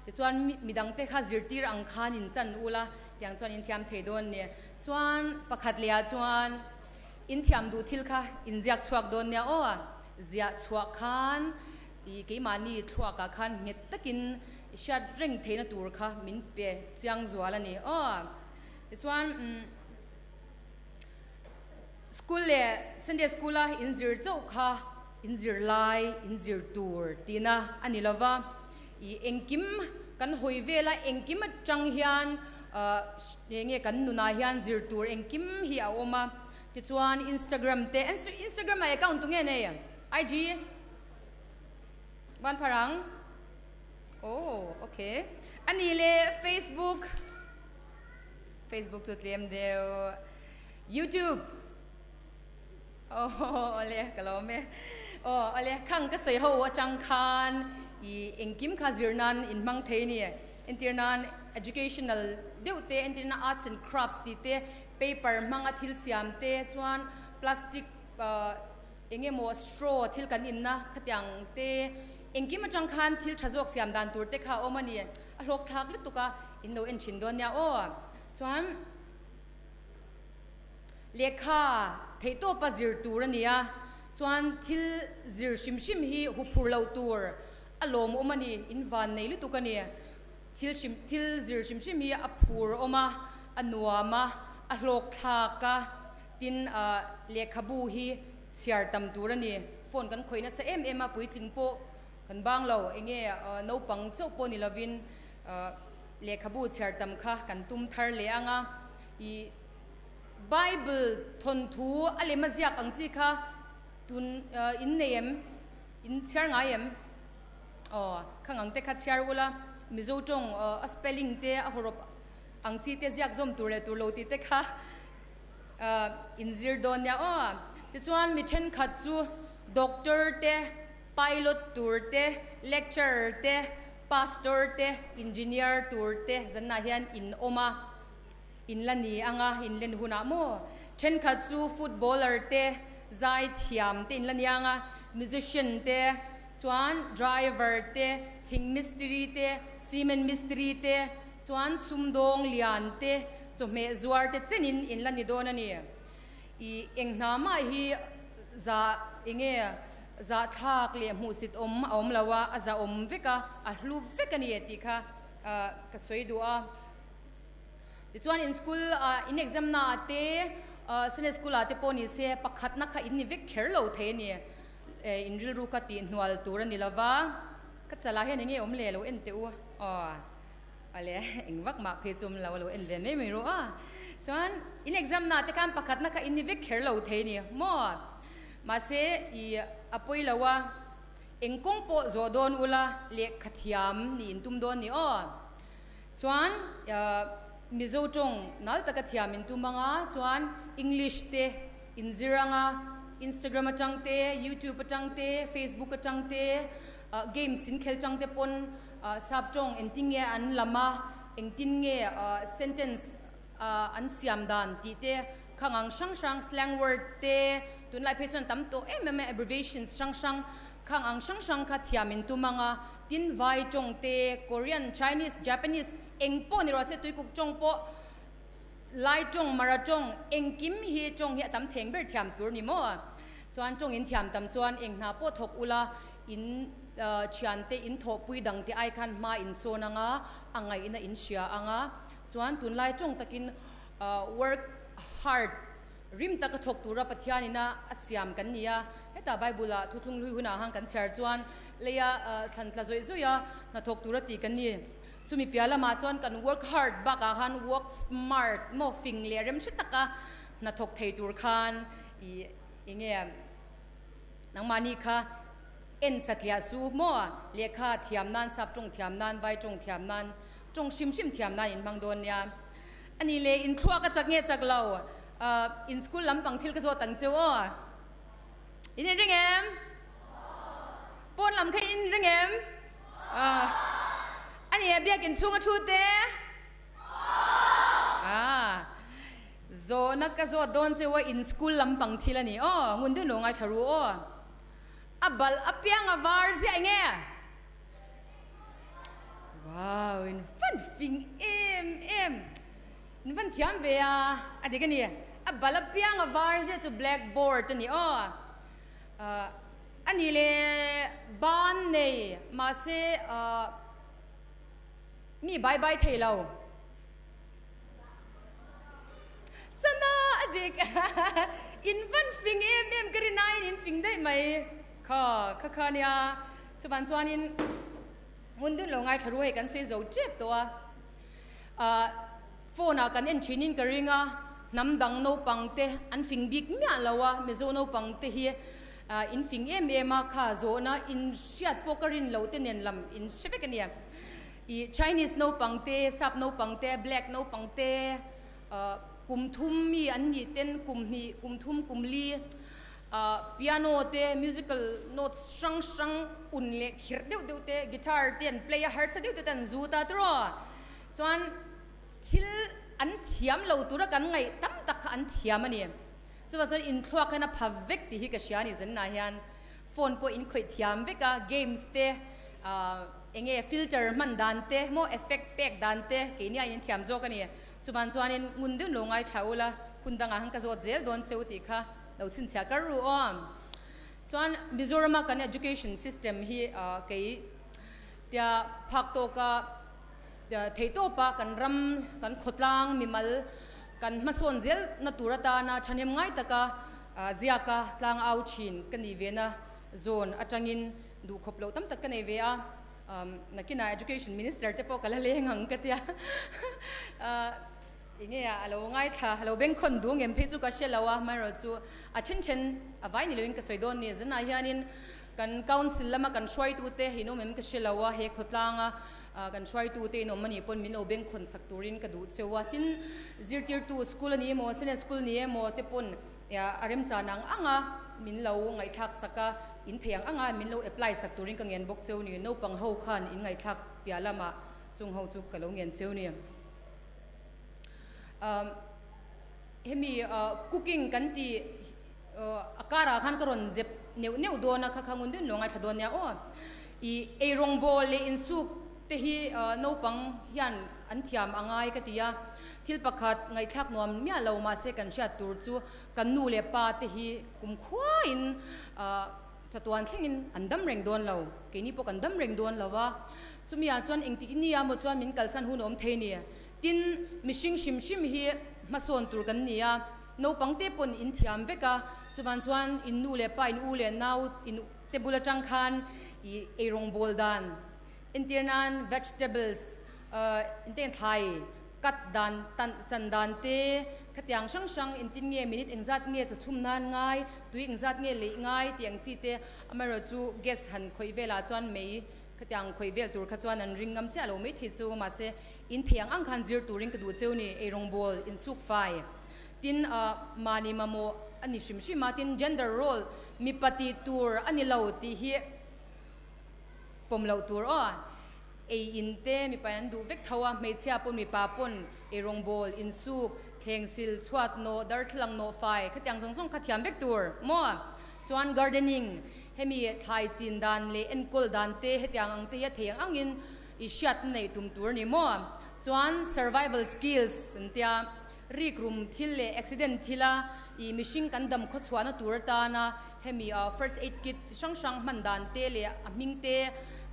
ที่ชวนมีดังเตะข้าจิตีรังคานินจันอุละที่ชวนอินเทียมเทดอนเนี่ยชวนประคัดเลียชวนอินเทียมดูทิลค่ะอินเจียกชวกดอนเนี่ยโอ้เจียกชวกคานอีกี่มานี่ชวกกะคานเห็ดตะกินชัดเร่งเทนตัวค่ะมินเปียจียงจัวละนี่โอ้ที่ชวนสกูลเล่สันเดียสกูลละอินจิรเจ้าค่ะอินจิร์ไลอินจิร์ตัวตีนะอันนี้ละวะ i engkim kan hoi vela engkim atang hian ờ, nge kan nuna hian zirtur engkim hi a oma à. ti chuan instagram te instagram ai account tu nge ne à? ig ban parang oh okay ani le facebook. Facebook tu tlem deu youtube. Oh ole kalome oh ole khang ka soi ho chang khan i engkim kha zirnan in mang thei ni e. educational deute entirna arts and crafts ti te, paper manga thil siam te, chuan plastic uh, enge mo straw thil kan in na khatyang te. Engkim atang khan thil thazok siam dan tur te kha omani e. a hlok thak le tuka in lo en chin don ya o chuan, lekha theito pa zir tur ania chuan thil zir shim shim hi hu phur lo tur alom omani in van nei lu tukani thil shim thil zir shim shim hi a phur oma anuama a hlok thaka tin, a lekhabu hi chiar tam tur ani. Phone kan khoina cha em em a pui tling po. Kan bang lo, enge no pang chau po ni lovin lekhabu chiar tam kha, kan tum thar le anga. I, Bible thon thu ale ma zia kang chi kha, tun in name in chiar ngai em oh khang ang te khát chiar wala mizo tong trong a spelling te a horop ang chi te ziak zom tur le tur lo ti te kha uh, in zir don ya oh ti chuan mi chen khat chu doctor te pilot tur te lecturer te pastor te engineer tur te zanna hian in oma in la ni anga in len huna mo chen kha chu footballer te zai thiam te in la ni anga musician te chuan driver te thing mystery te cement mystery te chuan sumdong lian te chu me zuar te chenin in la ni don ani. I engna ma hi za enge za thak le mu sit om om lawa a za om veka a hlu veka ni ti kha ka soi du a. Chuan in school in exam na te sine school ate poni se pakhat na kha in ni vek kher lo the ni เออินริรูกติหนวลตัวนิลาวะก็จะลาเห็นอย่างเงี้ยอมเลวเอ็นเตออ๋ออะไรเองวักมาเพจุมเราเราเอ็นเวไม่ไม่รู้อะชั้นอินเอกซัมนาแต่การประกาศนักอินนิวิกเฮลเราเทนี่มอมาเชอีอปุยลาวะเองคงปอจอดอนอุลาเล็กขัดยามนี่อินตุมดอนนี่อ๋อฉะนั้นมิโซจงนั่นตะกัดยามอินตุมังอะฉะนั้นอังกฤษเตอินจิรังอะ instagram atang te youtube atang te facebook atang te uh, game sin khel chang te pon uh, sab chong en ting nge an lama en ting nge uh, sentence uh, an siam dan ti te. Khangang sang sang slang word te tun lai pechon tam to em em abbreviations sang sang khangang sang sang kha thiam in tu manga tin vai chong te korean chinese japanese eng po ni ro se tu kuk chong po. Lai chong mara chong eng kim hi chong hi tam theng ber thiam tur ni mo chuan chong in thiam tam chuan eng na po thok ula. In uh, chian te in tho pui dang te ai khan ma in chon anga. Angai ina in sia anga. Chuan tun lai chong takin uh, work hard. Rim ta ka thok tura pathian ina asiam kan nia heta bible a thuthung lui huna hang kan chher chuan. Leya uh, than tla zoi zoya na thok tura ti kan ni. Chumi piala ma chuan kan work hard. Ba ka han work smart. Mo fing le rem shi taka. Na thok thei tur khan. I inge nang mani kha en satlia su mo le kha thiam nan sap chung thiam nan vai chung thiam nan chung sim sim thiam nan in mang don ya. Ani le in thua ka chak nge chak lau in school lam pang thil ka zo tang cheu in ring em? Pon lam khai in ring em? Ani em biết kiến chung a. chu te à zo na ka zo, don che wa in school lam pang thila ni. Oh ngun du no ngai tharu o abal, apiang avar zi nge. Wow, in fan fing em em. In van thiam ve a adiga ni. Abal, apiang avar zi to blackboard ni oh. Uh, Ani le ban nei, ma se uh, mi bye bye thailau lo sana adik. In van fing em em kari nai in fing dai mai. Kha kha kha nia. Chuban chuan in mun du lo ngai tharu he kan sei zo chep to a a ah, phone a kan en chinin ka nga nam dang no pangte an fing bik mya lawa me zo no pangte hi. A in fing em em a kha zo na, in shiat pokarin lo te nen lam, in shevek nia i chinese no pangte sap no pangte black no pangte a ah, kum thum mi an ni ten kum ni kum thum kum li. Uh, piano te musical notes strang strang un le khir deu deu te guitar ten play a har sa deu ten zu ta tro. Chuan thil an thiam lo tura kan ngai tam tak an thiam ani. Chuwa chuan in thluak kana phavek ti hi ka shiani zen na hian. Phone po in khoi thiam veka games te uh, enge filter man dan te mo effect pack dan te ke ni in thiam zo ka ni chuban chuan in mun dun lo ngai thaula kundanga hang ka zo zel don cheu ti kha, lo chin cha ka ru om. Chuan mizoram kan education system hi ke tia phak to ka thei to pa kan ram, kan khotlang, mimal, kan ma son zel na turata na chanem ngai taka zia ka tlang au chin kan ni vena zone atangin du khoplo tam tak kan ve a. Um nakina education minister te po kala le ngang ka tia. inge ya alo ngai tha alo beng khon du ngem phe chu ka shelawa mai ro chu a chen chen a vai ni loin ka soi don ni zana hianin kan council lama kan shwai tu te hino mem ka shelawa he khotlanga kan shwai tu te no mani pon min lo beng khon sak turin ka du chewa tin zir tir tu school ni mo chen school ni mo te pon ya arem cha nang anga min lo ngai thak saka in theyang anga min lo apply sak turin ka ngen bok cheu ni no pang ho khan in ngai thak pialama chung ho chu ka lo ngen cheu ni um, hemi uh, cooking kan ti uh, akara khan karon zep neu neu do na kha khangun din nonga thadon ya o i e rong bol le in su te hi uh, no pang hian an thiam angai ka tia thil pakhat ngai thak nom mia lo ma se kan sha tur chu kan nu le pa te hi kum khwa in uh, chatuan thlingin andam reng don lo ke ni po kan dam reng don lawa chumia chuan engti ni ya mo chuan min kalsan hun om theini tin mishing shim shim hi mason tur kan nia. No pangte pon in thiam veka. Chuwan chuan in nu le pa in u le nau in tebula tang khan i e rong bol dan. In tirnan vegetables uh, in ten thai kat dan tan chan dan te. Khatyang sang sang in tin nge minute in zat nge chu chum nan ngai tui in zat nge le ngai tiang chi te. Amaro chu guest han khoi vela chuan mei. Khatyang khoi vel tur kha chuan an ring ngam cha lo mai thi chu ma che in thiang ang khan zir turing kadu du ni e rong bol in chuk fai. Tin uh, a mani mamo ani shim shi matin gender role mi pati tur ani lo ti hi pom lo tur o. E in te mi pa du vek thawa me chia pon mi pa pon e rong bol in chuk theng sil chuat no dar thlang no fai khatyang jong jong khathiam vek tur mo. Chuan gardening hemi thai chin dan le enkol dan te hetiang ang te ya theng angin i shat nei tum tur ni mo. Chuan survival skills ntia rik rum thil le accident thila i mishing kan dam kho chuana tur ta na hemi a first aid kit sang sang man dan te le a ming te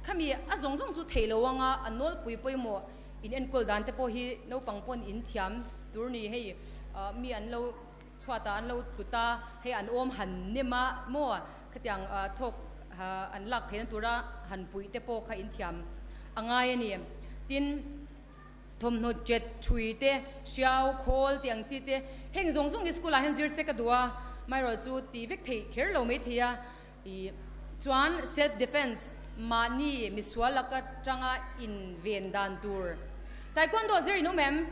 khami a zong zong chu theilo wanga anol pui pui mo in en kol dan te po hi no pangpon in thiam tur ni hei mi an lo chhuata an lo thuta hei an om han nema mo khatiang thok an lak thein tura han pui te po kha in thiam angai ani tin thom no jet chui te xiao khol tiang chi te. Heng zong zong school a hen zir se ka dua. Mai ro chu ti vek thei kher lo me thia i chuan self defense ma ni mi swala ka changa in ven dan tur. Taekwondo zir no mem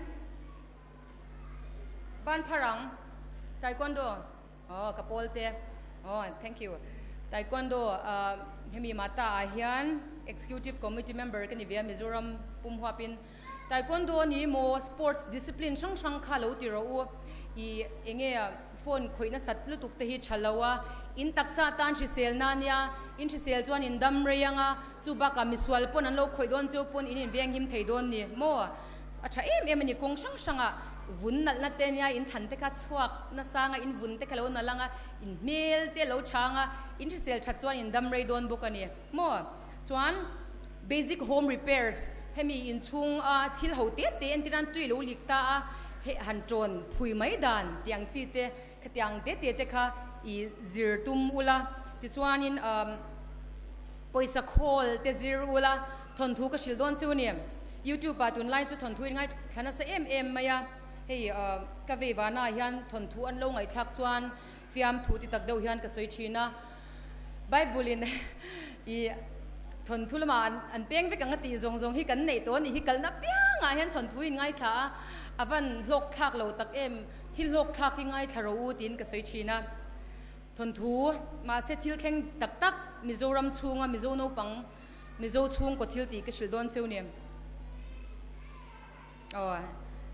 ban parang taekwondo. Oh kapol te. Oh thank you. Taekwondo uh, hemi mata a hian executive committee member kan ivia mizoram pumhuapin taekwondo ni mo sports discipline sang sang kha lo ti ro i enge phone khoina chat lu tuk te hi chhalawa in taksa tan chi sel na nia. In chi sel chuan in dam reyanga chu ba ka miswal pon an lo khoi don chu pon in veng him thei don ni. Mo acha em em ni kong sang sanga vun nal na te in than te ka chuak na sanga in vun te khalo na langa in mel te lo changa in chi sel chat chuan in dam rei don bokani mo chuan basic home repairs hemi in chung a thil ho tiết te en tiran tui lo lịch ta a he han phui mai đàn, tiếng chi te tiếng te te te kha i zir tum ula. Ti chuan in um poisa khol te zir ula thon thu ka shil don chu ni youtube pa tun lai cho thon thu ngai khana sa em em mày à, maya hei ka ve wa na hian thon thu anh lâu ngày thắc thak chuan fiam thu ti tak do hian ka soi china bible in i thần thu là mà anh anh với cả cái tì rong rong khi cắn này tối này khi cắn nó biếng ngay à, hết thần thu in ngay thà à vẫn lộc khác lâu tắc em thì lộc khác hi ngay thà rồi tin cái suy chi na à. thuần thu mà sẽ thiêu khen tắc tắc mi zo ram chuông à mi zo nô bằng mizo chuông có thiêu tì cái sự đoan chiêu niệm. Ờ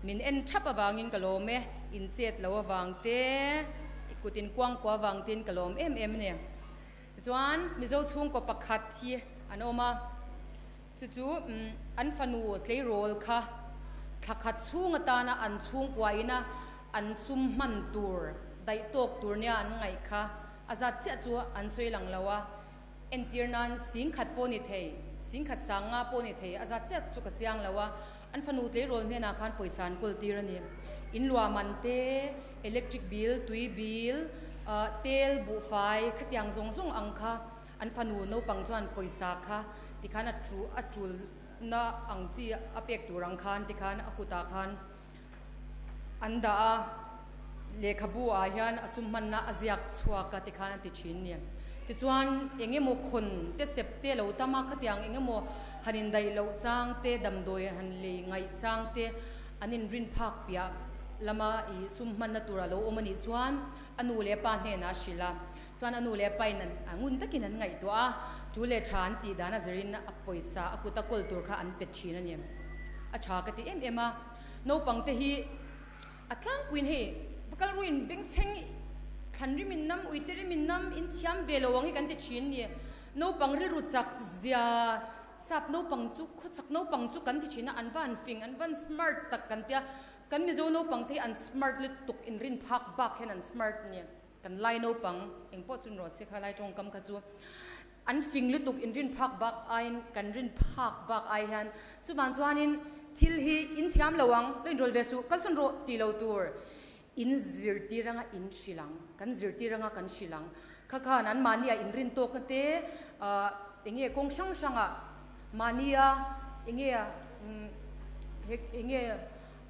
mình en chấp vào vàng in cái lô mẹ in chết lâu à vàng té của tin quang qua vàng tin cái lô em em nè. Chuan, mi zo chuông có bạc hạt thiê อันโอมาจู่ๆอันฟันูเลยโรลค่ะถักขัดช่วงตานะอันช่วงกวยนะอันซุ่มมันตูร์ได้ตกตูร์เนี่ยอันไงค่ะอาจารย์เจ้าจู่อันสวยหลังแล้วะเอ็นทีร์นันสิงขัดปนิเทสิงขัดสังอาปนิเทอาจารย์เจ้าจู่กเจียงแล้วะอันฟันูเลยโรลเนี่ยนะคันป่วยสารกุลตีระนี่อินลัวมันเตอิเล็กทริกบิลตุยบิลเตลบุไฟขัดยังซงซงอังค่ะ an phanu no pang chuan poisa kha tikhan a chu a chul na ang chi a pek turang khan tikhan a kuta khan. An da a lekhabu a hian sum man na aziak chhuak ka tikhan an ti chin ni ti chuan engemaw khun, te chep te lo tama khatiang engemaw hanin dai lo chang te damdoi han le ngai chang te, anin rin phak pia lama i sum man na tura lo omani chuan, anu le pa hne na shila chuan anu le pain an angun takin an ngai to a chu le than ti dana zerin a poisa akuta kol tur kha an pe thin ani a cha ka ti em em a. No pang te hi, a tlang kuin he bakal ruin beng cheng khan ri min nam, ui te ri min nam, in thiam ve lo wangi kan te chin ni. No pang ri ru chak zia, sap no pang chu kho chak no pang chu kan ti china an van fing, an van smart tak kan tia kan mi zo no pang te an smart lit tuk in rin phak bak hen an smart ni kan lai no pang eng po chun ro se kha lai tong kam kha chu. An fing lu tuk in rin phak bak ain, kan rin phak bak ai han chu ban chuanin, thil hi in thiam lawang lein rol ve chu kal chun ro ti lo tur. In zirti ranga in shilang, kan zirti ranga kan shilang. Kha nan mania in rin to kate a, enge kong sang sanga mania enge mm, enge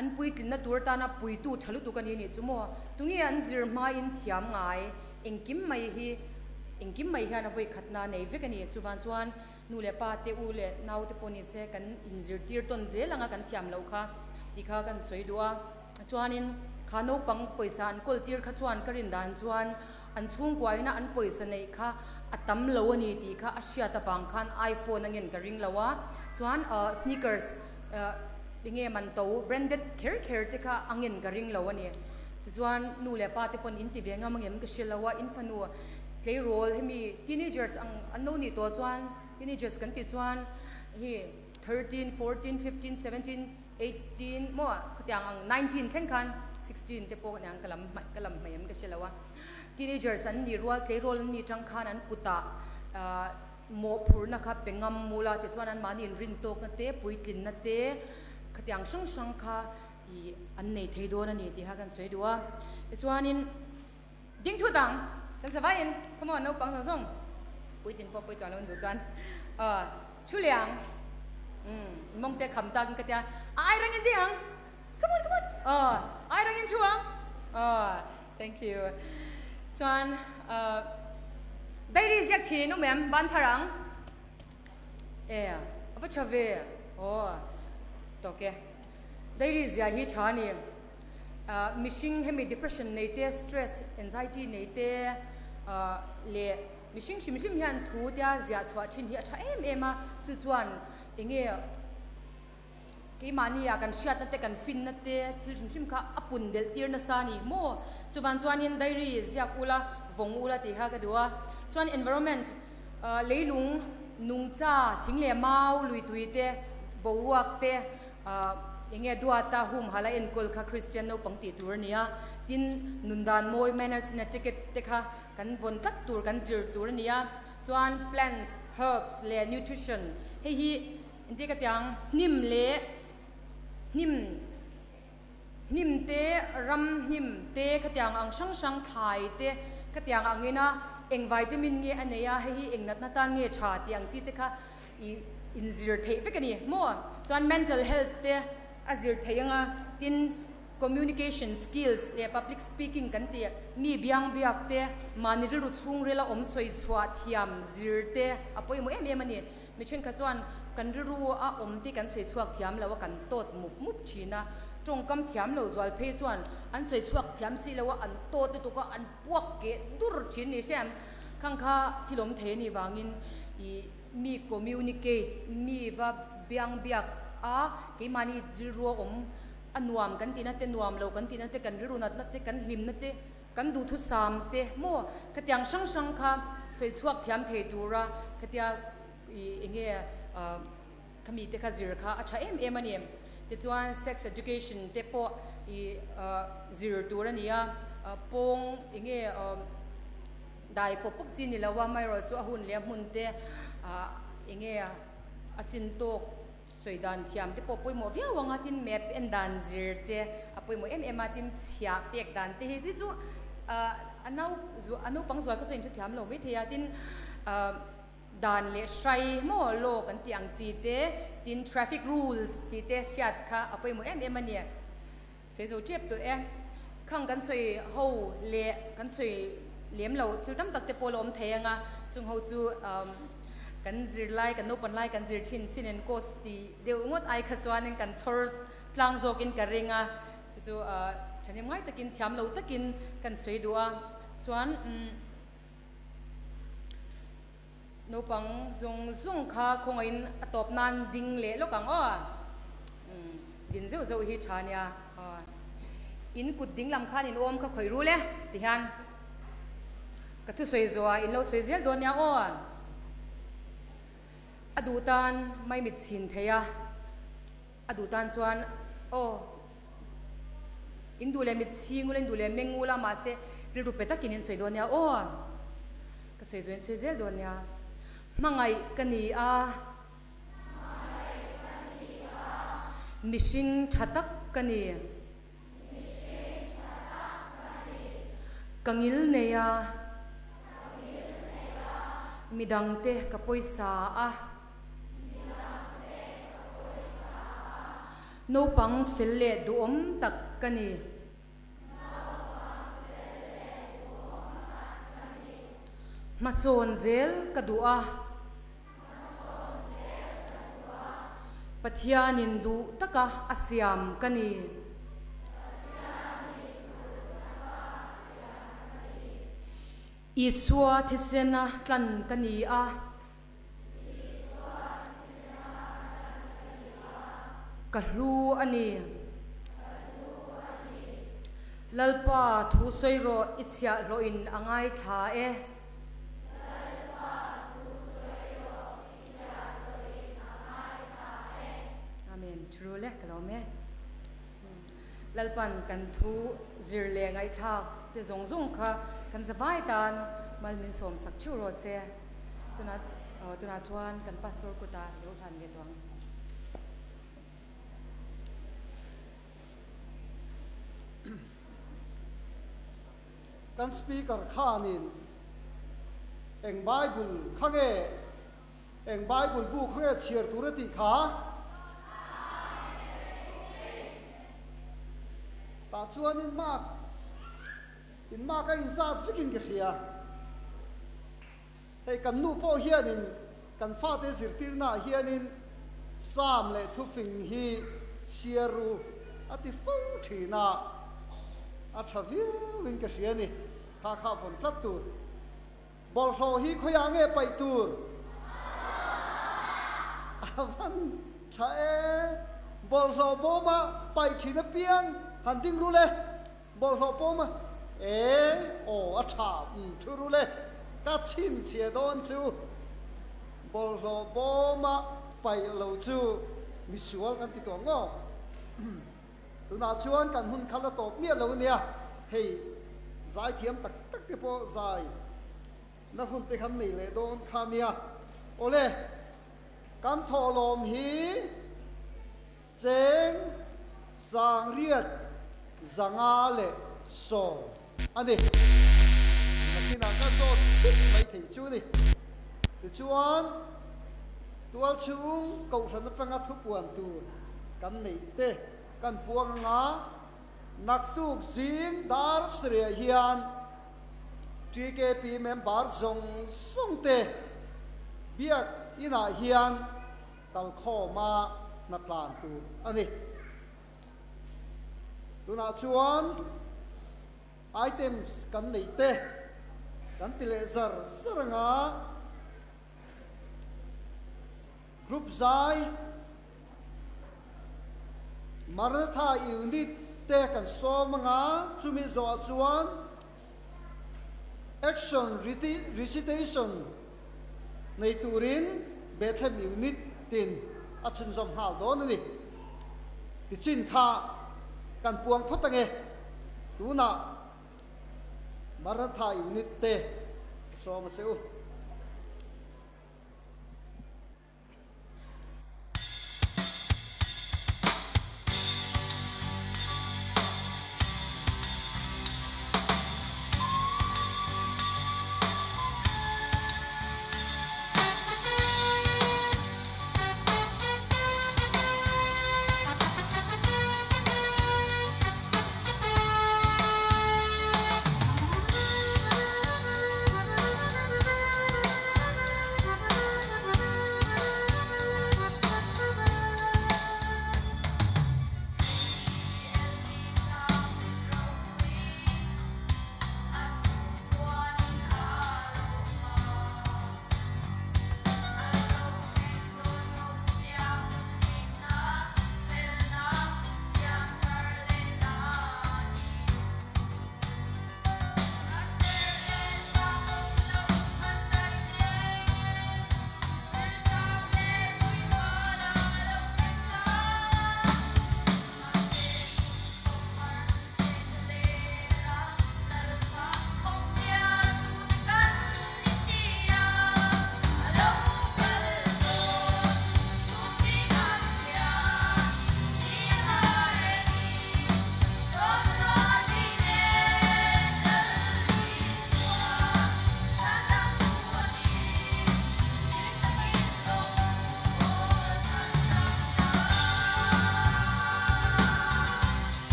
an pui tin na tur ta na pui tu thalu tu kan ni chu mo. Tungi an zir ma in thiam ngai. Engkim mai hi engkim mai hian avoi khatna nei ve kan ni chuwan chuan. Nu le pa te u le nau te poni che kan in zir tir ton je langa kan thiam lo kha. Ti kha kan choi dua. Chuanin khano pang paisa an kol tir kha chuan karin dan chuan. An chung kwai na an paisa nei kha. Atam lo ani ti kha a shia ta pang khan iphone angin ka ring lawa. Chuan uh, sneakers uh, านะอันปอยสนค่ะอัตมลวนีตีค่ะอาเซียตะฟังคันไอโฟนนั่งเงินกริงลาวะจวนเอ่อสเนคเกอร์สเอ่อยังไงมันโตแบรนด์เคร์เคร์ตีค่ะอังเงินกริงลาวะเนี่ยจวนนูเลปาติปนอินทิเวงามงเงินก็เชลาวะอินฟันัวเคยโรลให้มีทีนเจอร์สอังอันโนนี่ตัวจวนทีนเจอร์สกันติจวนเฮ้13 14 15 17 18มั่วก็อย่างอัง19แข่งขัน16te po nang kalam kalam mayam ka silawa teenagers an ni rual ke rol ni chang khan an puta mo phur na kha pengam mula te chuan an mani rin tok na te puitlin na te khatiang sang sang kha, i an nei thei do na ni ti ha kan soi duwa te chuan in ding thu dang kan sa vain come on no pang sang song. Pui tin po, pui chuan du chuan a ờ, chu liang. Ừ, um mong te kham ta ka tia à, ai rang in diang come on come on. A ai rang in chuang a ờ, thank you. Chuan a dai ri jak thi no mem, ban pharang e à apa chave oh toke dairy ya hi thani mishing hemi depression nei te stress anxiety nei te le mishing chim chim hian thu tia zia chwa chin hi tha em ema chu chuan enge ke mani ya kan shiat na te kan fin na te thil chim chim kha apun bel tir na sa ni mo chuwan chuan in dairy zia kula vong ula ti ha ka duwa chuan environment leilung nungcha thingle mau lui tuite boruak te ยังไงดูอาตาหุมฮาลาเอ็นกอลค่ะคริสเตียนเราปังตีตัวนี้ดินนุนดานมวยแมนเนอร์สินะเจ๊กเตค่ะกันวนตัดตัวกันจิรตัวนี้จวน plants ร์บส์และ nutrition เฮ้ยอินเดียก็ยังนิ่มเละนิ่มนิ่มเตะรำนิ่มเตะก็ยังอังช่างช่างไทยเตะก็ยังอังเงี้ยนะเอ็งวิตามินเงี้ยอันเนี้ยเฮ้ยเอ็งนัดนัดตานเงี้ยชาติยังจีเตค่ะ in zir thei vek kani mo, chuan mental health te a zir thei anga, tin communication skills le public speaking kan ti, mi biang biak te, mani ru chung rela om soi chua thiam zir te apoi mo em em ani. Mi chen kha chuan kan ru a om ti kan soi chuak thiam lawa kan tot mup mup china trong kam thiam lo zwal phe chuan, an soi chuak thiam si lawa an tot tu ka an puak ke dur chin ni sem. Khang kha thilom the ni wangin, i mi communicate, mi va biang biak. A ke mani jil ro om anuam kan tina te nuam lo kan tina te kan ru na te kan lim na te kan du thu sam te mo katyang sang sang kha soi chuak thiam the tura katya i enge kami te kha zir kha. À, Acha em em ani em te chuan sex education te po i à, zir tura nia à, pong enge dai po puk chi ni lawa mai ro chu a hun le mun te enge a chin tok soi dan thiam te po poi mo via wanga tin map en dan zir te apoi mo em em tin chia pek dan te hi chu anau zu anau pang zwa ka chu in thiam lo me thea tin dan le shai mo lo kan tiang chi te tin traffic rules ti te siat kha apoi mo em em ania se zo chep to e khang kan choi ho le kan choi lem lo thil tam tak te polom theyanga chung ho chu kan zir lai kan nopan lai kan zir chin chin en cost ti de ngot ai ờ, ừ, kha chuan in kan chor tlang zo in ka ringa chu chu chani ngai takin thiam lo takin kan choi dua chuan no pang zong zong kha khongain atop nan ding le lo kang o. Ừ, din zo zo hi chania ờ, in kut ding lam khan in om kha khoi ru le ti han ka thu soi zo in lo soi zel do nya o adu tan, mai mit chin theya. Adu tan chuan oh. in du le mit ching len du le mengu ma che ri ru peta kinin soi don ya ka soi zo in zel don mangai kani a. Mishing thatak kani kangil neya midangte kapoisa kapoi sa a. pang fel le du om tak kani ma chon zel ka du a pathianin du taka asiam kani. I chua thizena tlan kani a. ka hlu ani. Lalpa thu soiro ichia ro in angai tha e. Amen. True le kalome lalpan kan thu zirle ngai tha. Te zong zong kha. Kan zawai tan. Mal min som sak chu ro che tuna uh, tuna chuan kan pastor ku ta ro han ge tong kan speaker khanin, eng bible khange eng bible bu khange chiar turati kha. Ta chuan in mak in mak a in sa fikin ge khia hei, kan nu po hianin, kan fa te zirtir na hianin, sam le thu fing hi chiaru ati fo thina a thaviu win ข้าข้าฝนตัดตูบอลโหฮีขยางเงไปตูรอาวันช่เอบอลโหโบมาไปทีนเปียงหันดิ้งรู้เลยบอลโหโบมาเอโออาชาอืมทุรู้เลยกัดชินเชียดอนจูบอลโหโบมาไปเหลาจูมีสวนกันติดตัวงอตัวนาชวนกันหุ่นคันละตบเมียเหลาเนี่ยเฮ้ zai thiam tak tak te po zai na hun te kham nei le don khamia ole kan tho lom hi cheng sang riat zanga le so ani nakina ka so tik mai thei chu ni ti chuan tual chung kau than tanga thu puan tu kan nei te kan puang nga nak tuk zing dar sre hian TKP member zong song te biak ina hian tal kho ma na tlan tu ani. Tuna chuan items kan nei te. Kan tile zar saranga group zai. Maratha unit te kan som nga chumi zo chuan action recitation nei turin bethlem unit tin a chun zom hal do ni? Ti chin kha kan puang tu tuna maratha unit te. Som seu Thank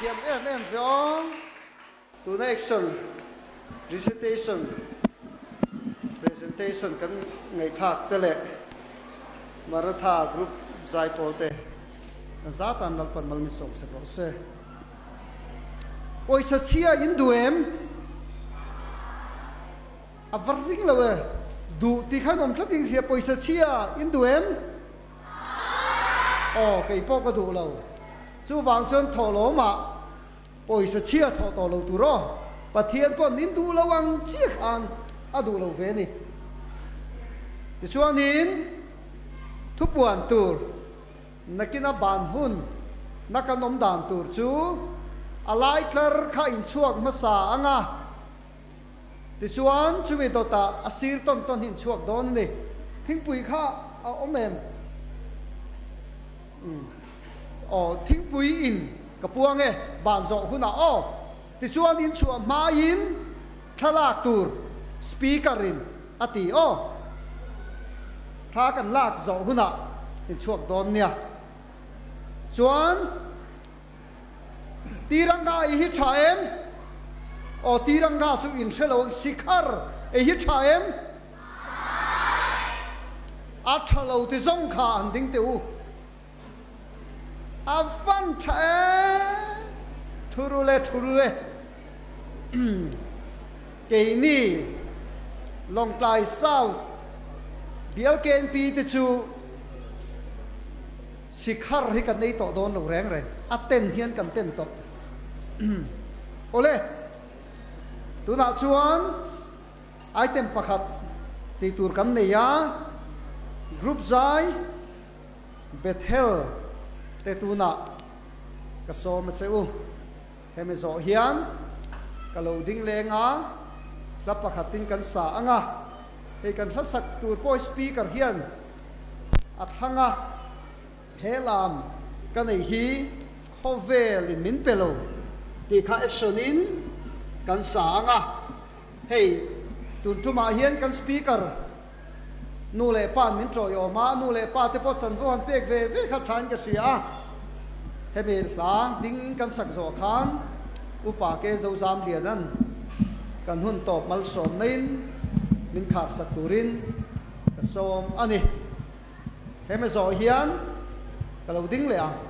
thiam em em fiong tu na action recitation presentation. Kan ngai thak te le maratha group zai pol te za tan lal pan mal mi som se ko se oi sa chia in duem a varring lawe du ti khan om tlating hia poisa chia in duem o kai po ka du lo chu wang chuan tho lo ma poisa chia tho to lo tu ro pathian pon in du lo ang chi khan a du lo ve ni ti chuan in thu puan tur nakina ban hun nakanom dan tur chu alai tlar kha in chuak ma sa anga ti chuan chumi to ta asir ton ton hin chuak don ni thing pui kha a omem um o thing pui in kapuang e ban zo huna o ti chuan in chua ma in thalak tur speaker in ati o tha kan lak zo huna in chuak don nia chuan tiranga i hi tha em. O tiranga chu in shelo sikhar e hi tha em a thalo ti zong kha an ding te u a van tha e thuru le thuru le ke ni long tai sau bial ken pi te chu. Sikhar hi kan nei to don lo reng re aten hian kan ten to ole tu na chuan item pakhat ti tur kan nei ya group zai bethel te tu na. Ka so ma he me zo hian ka lo ding le nga. La pakhatin kan sa anga he kan thlasak tur po speaker hian a thanga helam ka nei hi khovel in min pelo ti kha action in kan sa anga hey tun tuma hian kan speaker nu le pan min tro yo ma nu le pa te po chan vo han pek ve ve kha than ka sia. He mi hlang ding kan sak zo khan upa ke zo zam lian an. Kan hun top mal som nain min kha sak turin ka som ani. He me zo hian, ka lo ding le ang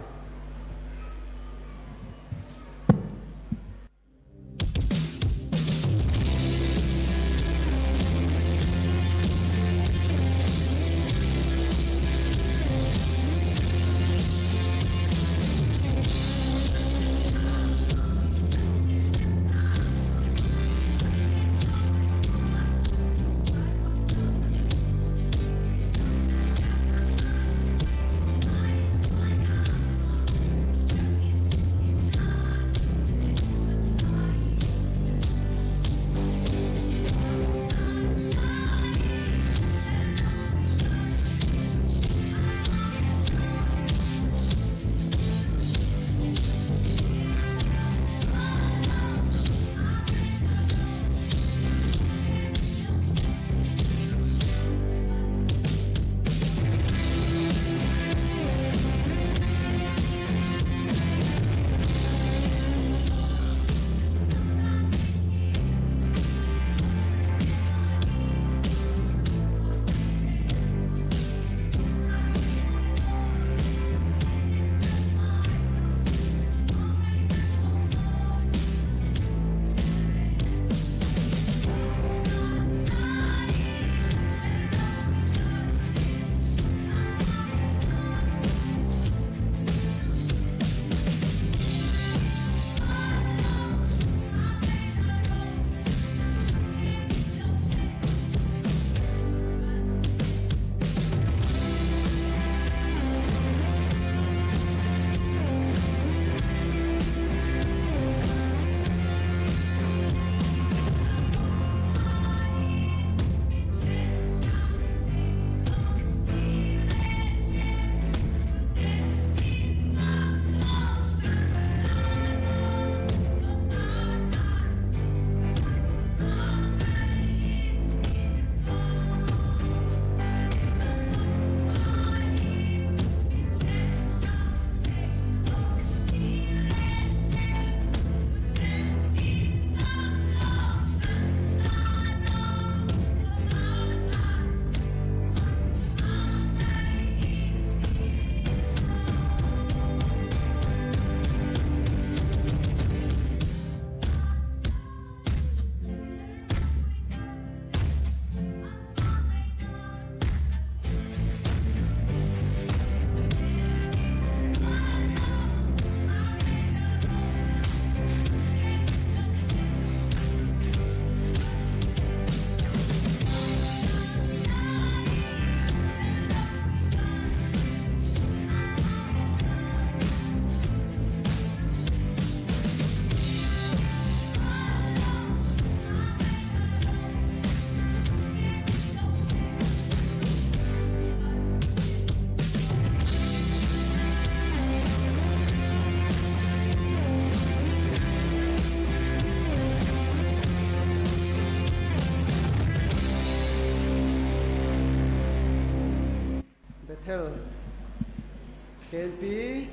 ken pi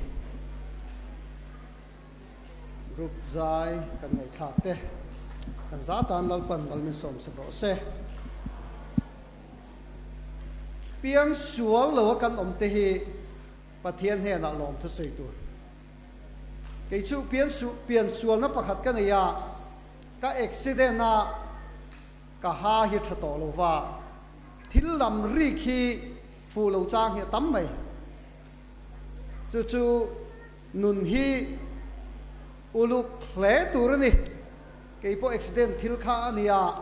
group zai kan nei thak te kan za tan lal pan mal min som se ro se piang sual lo kan om te hi pathian he na lom thu sei tur cái chú biến su biến sual na pakhat cái nei ya ka accident à, na ka ha hi tha to lo wa thil lam ri khi phu lo chang hi tam mai chu chu nun hi uluk hle tur ni. Cái po accident thil kha ania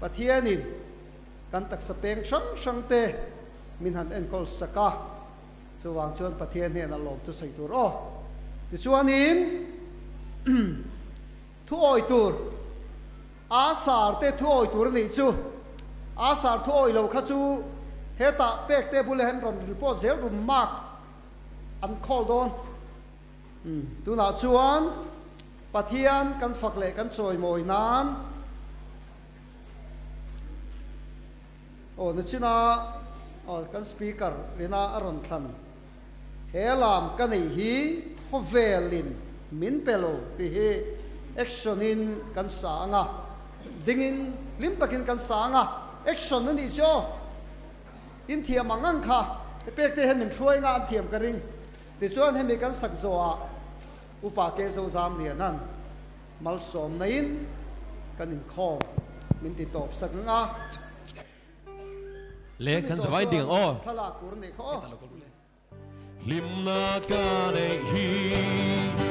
pathianin kan tak sa peng sang sang te min han en kol saka chu wang chuan pathian he na lom tu sei tur o ti chuanin thu oi tur a sar te thu oi tur ni chu a sar thu oi lo kha chu heta pek te bule hen ron report zel rum an call don hmm. tu na ờ, chuan pathian kan fak le kan choi moi nan o na china o kan speaker rina aron than helam kan ei hi khovelin min pelo ti hi actionin kan sanga dingin lim takin kan sanga action ni cho. In thiam angang kha. Pek te hen min thuai nga thiam ka ring ti chuan hemi kan sak zawa upa ke zo zam lian an mal som na in kan in kho. Min ti top sak nga le kan zawai ding o thala kur ne kho limna ka nei hi.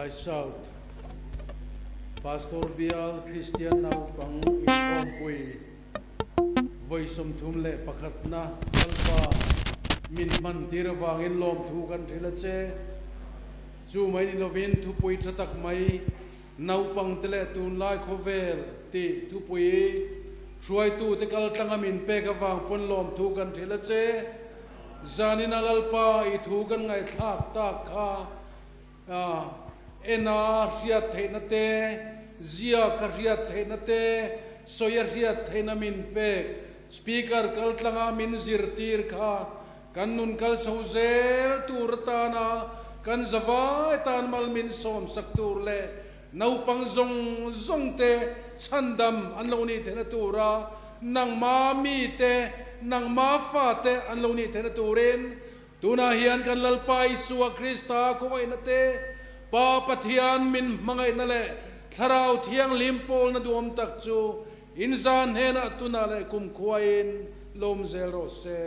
Lai South Pastor Bial Christian Nau Pang Ikom Pui Voi Som Thum Le Pakhat Na Kalpa Min Man Tira Wangin Lom Thu Kan Thila Che. Chu Mai Ni Lovin Thu Pui Chatak Mai. Nau Pang Tele Tun Lai Khovel Ti Thu Pui. Shuai Tu Te Kal Tanga Min Pe Ka Wang Pon Lom Thu Kan Thila Che. Zanin Alalpa I Thu Kan Ngai Thak Tak Kha. À ena riat the na te zia ka riat the na te soya riat the na min pe speaker kal tlanga min zir tir kha kan nun kal so zel tur ta na kan zawa tan mal min som sak tur le nau pang zong zong te chandam an lo ni the na tura nang ma mi te nang ma fa te an lo ni the na turin tuna hian kan lalpai suwa krista ko ai na te pa pathian min mangai na le tharau thiang limpol na duam tak chu inzan he na tuna le kum khuain lom zel ro se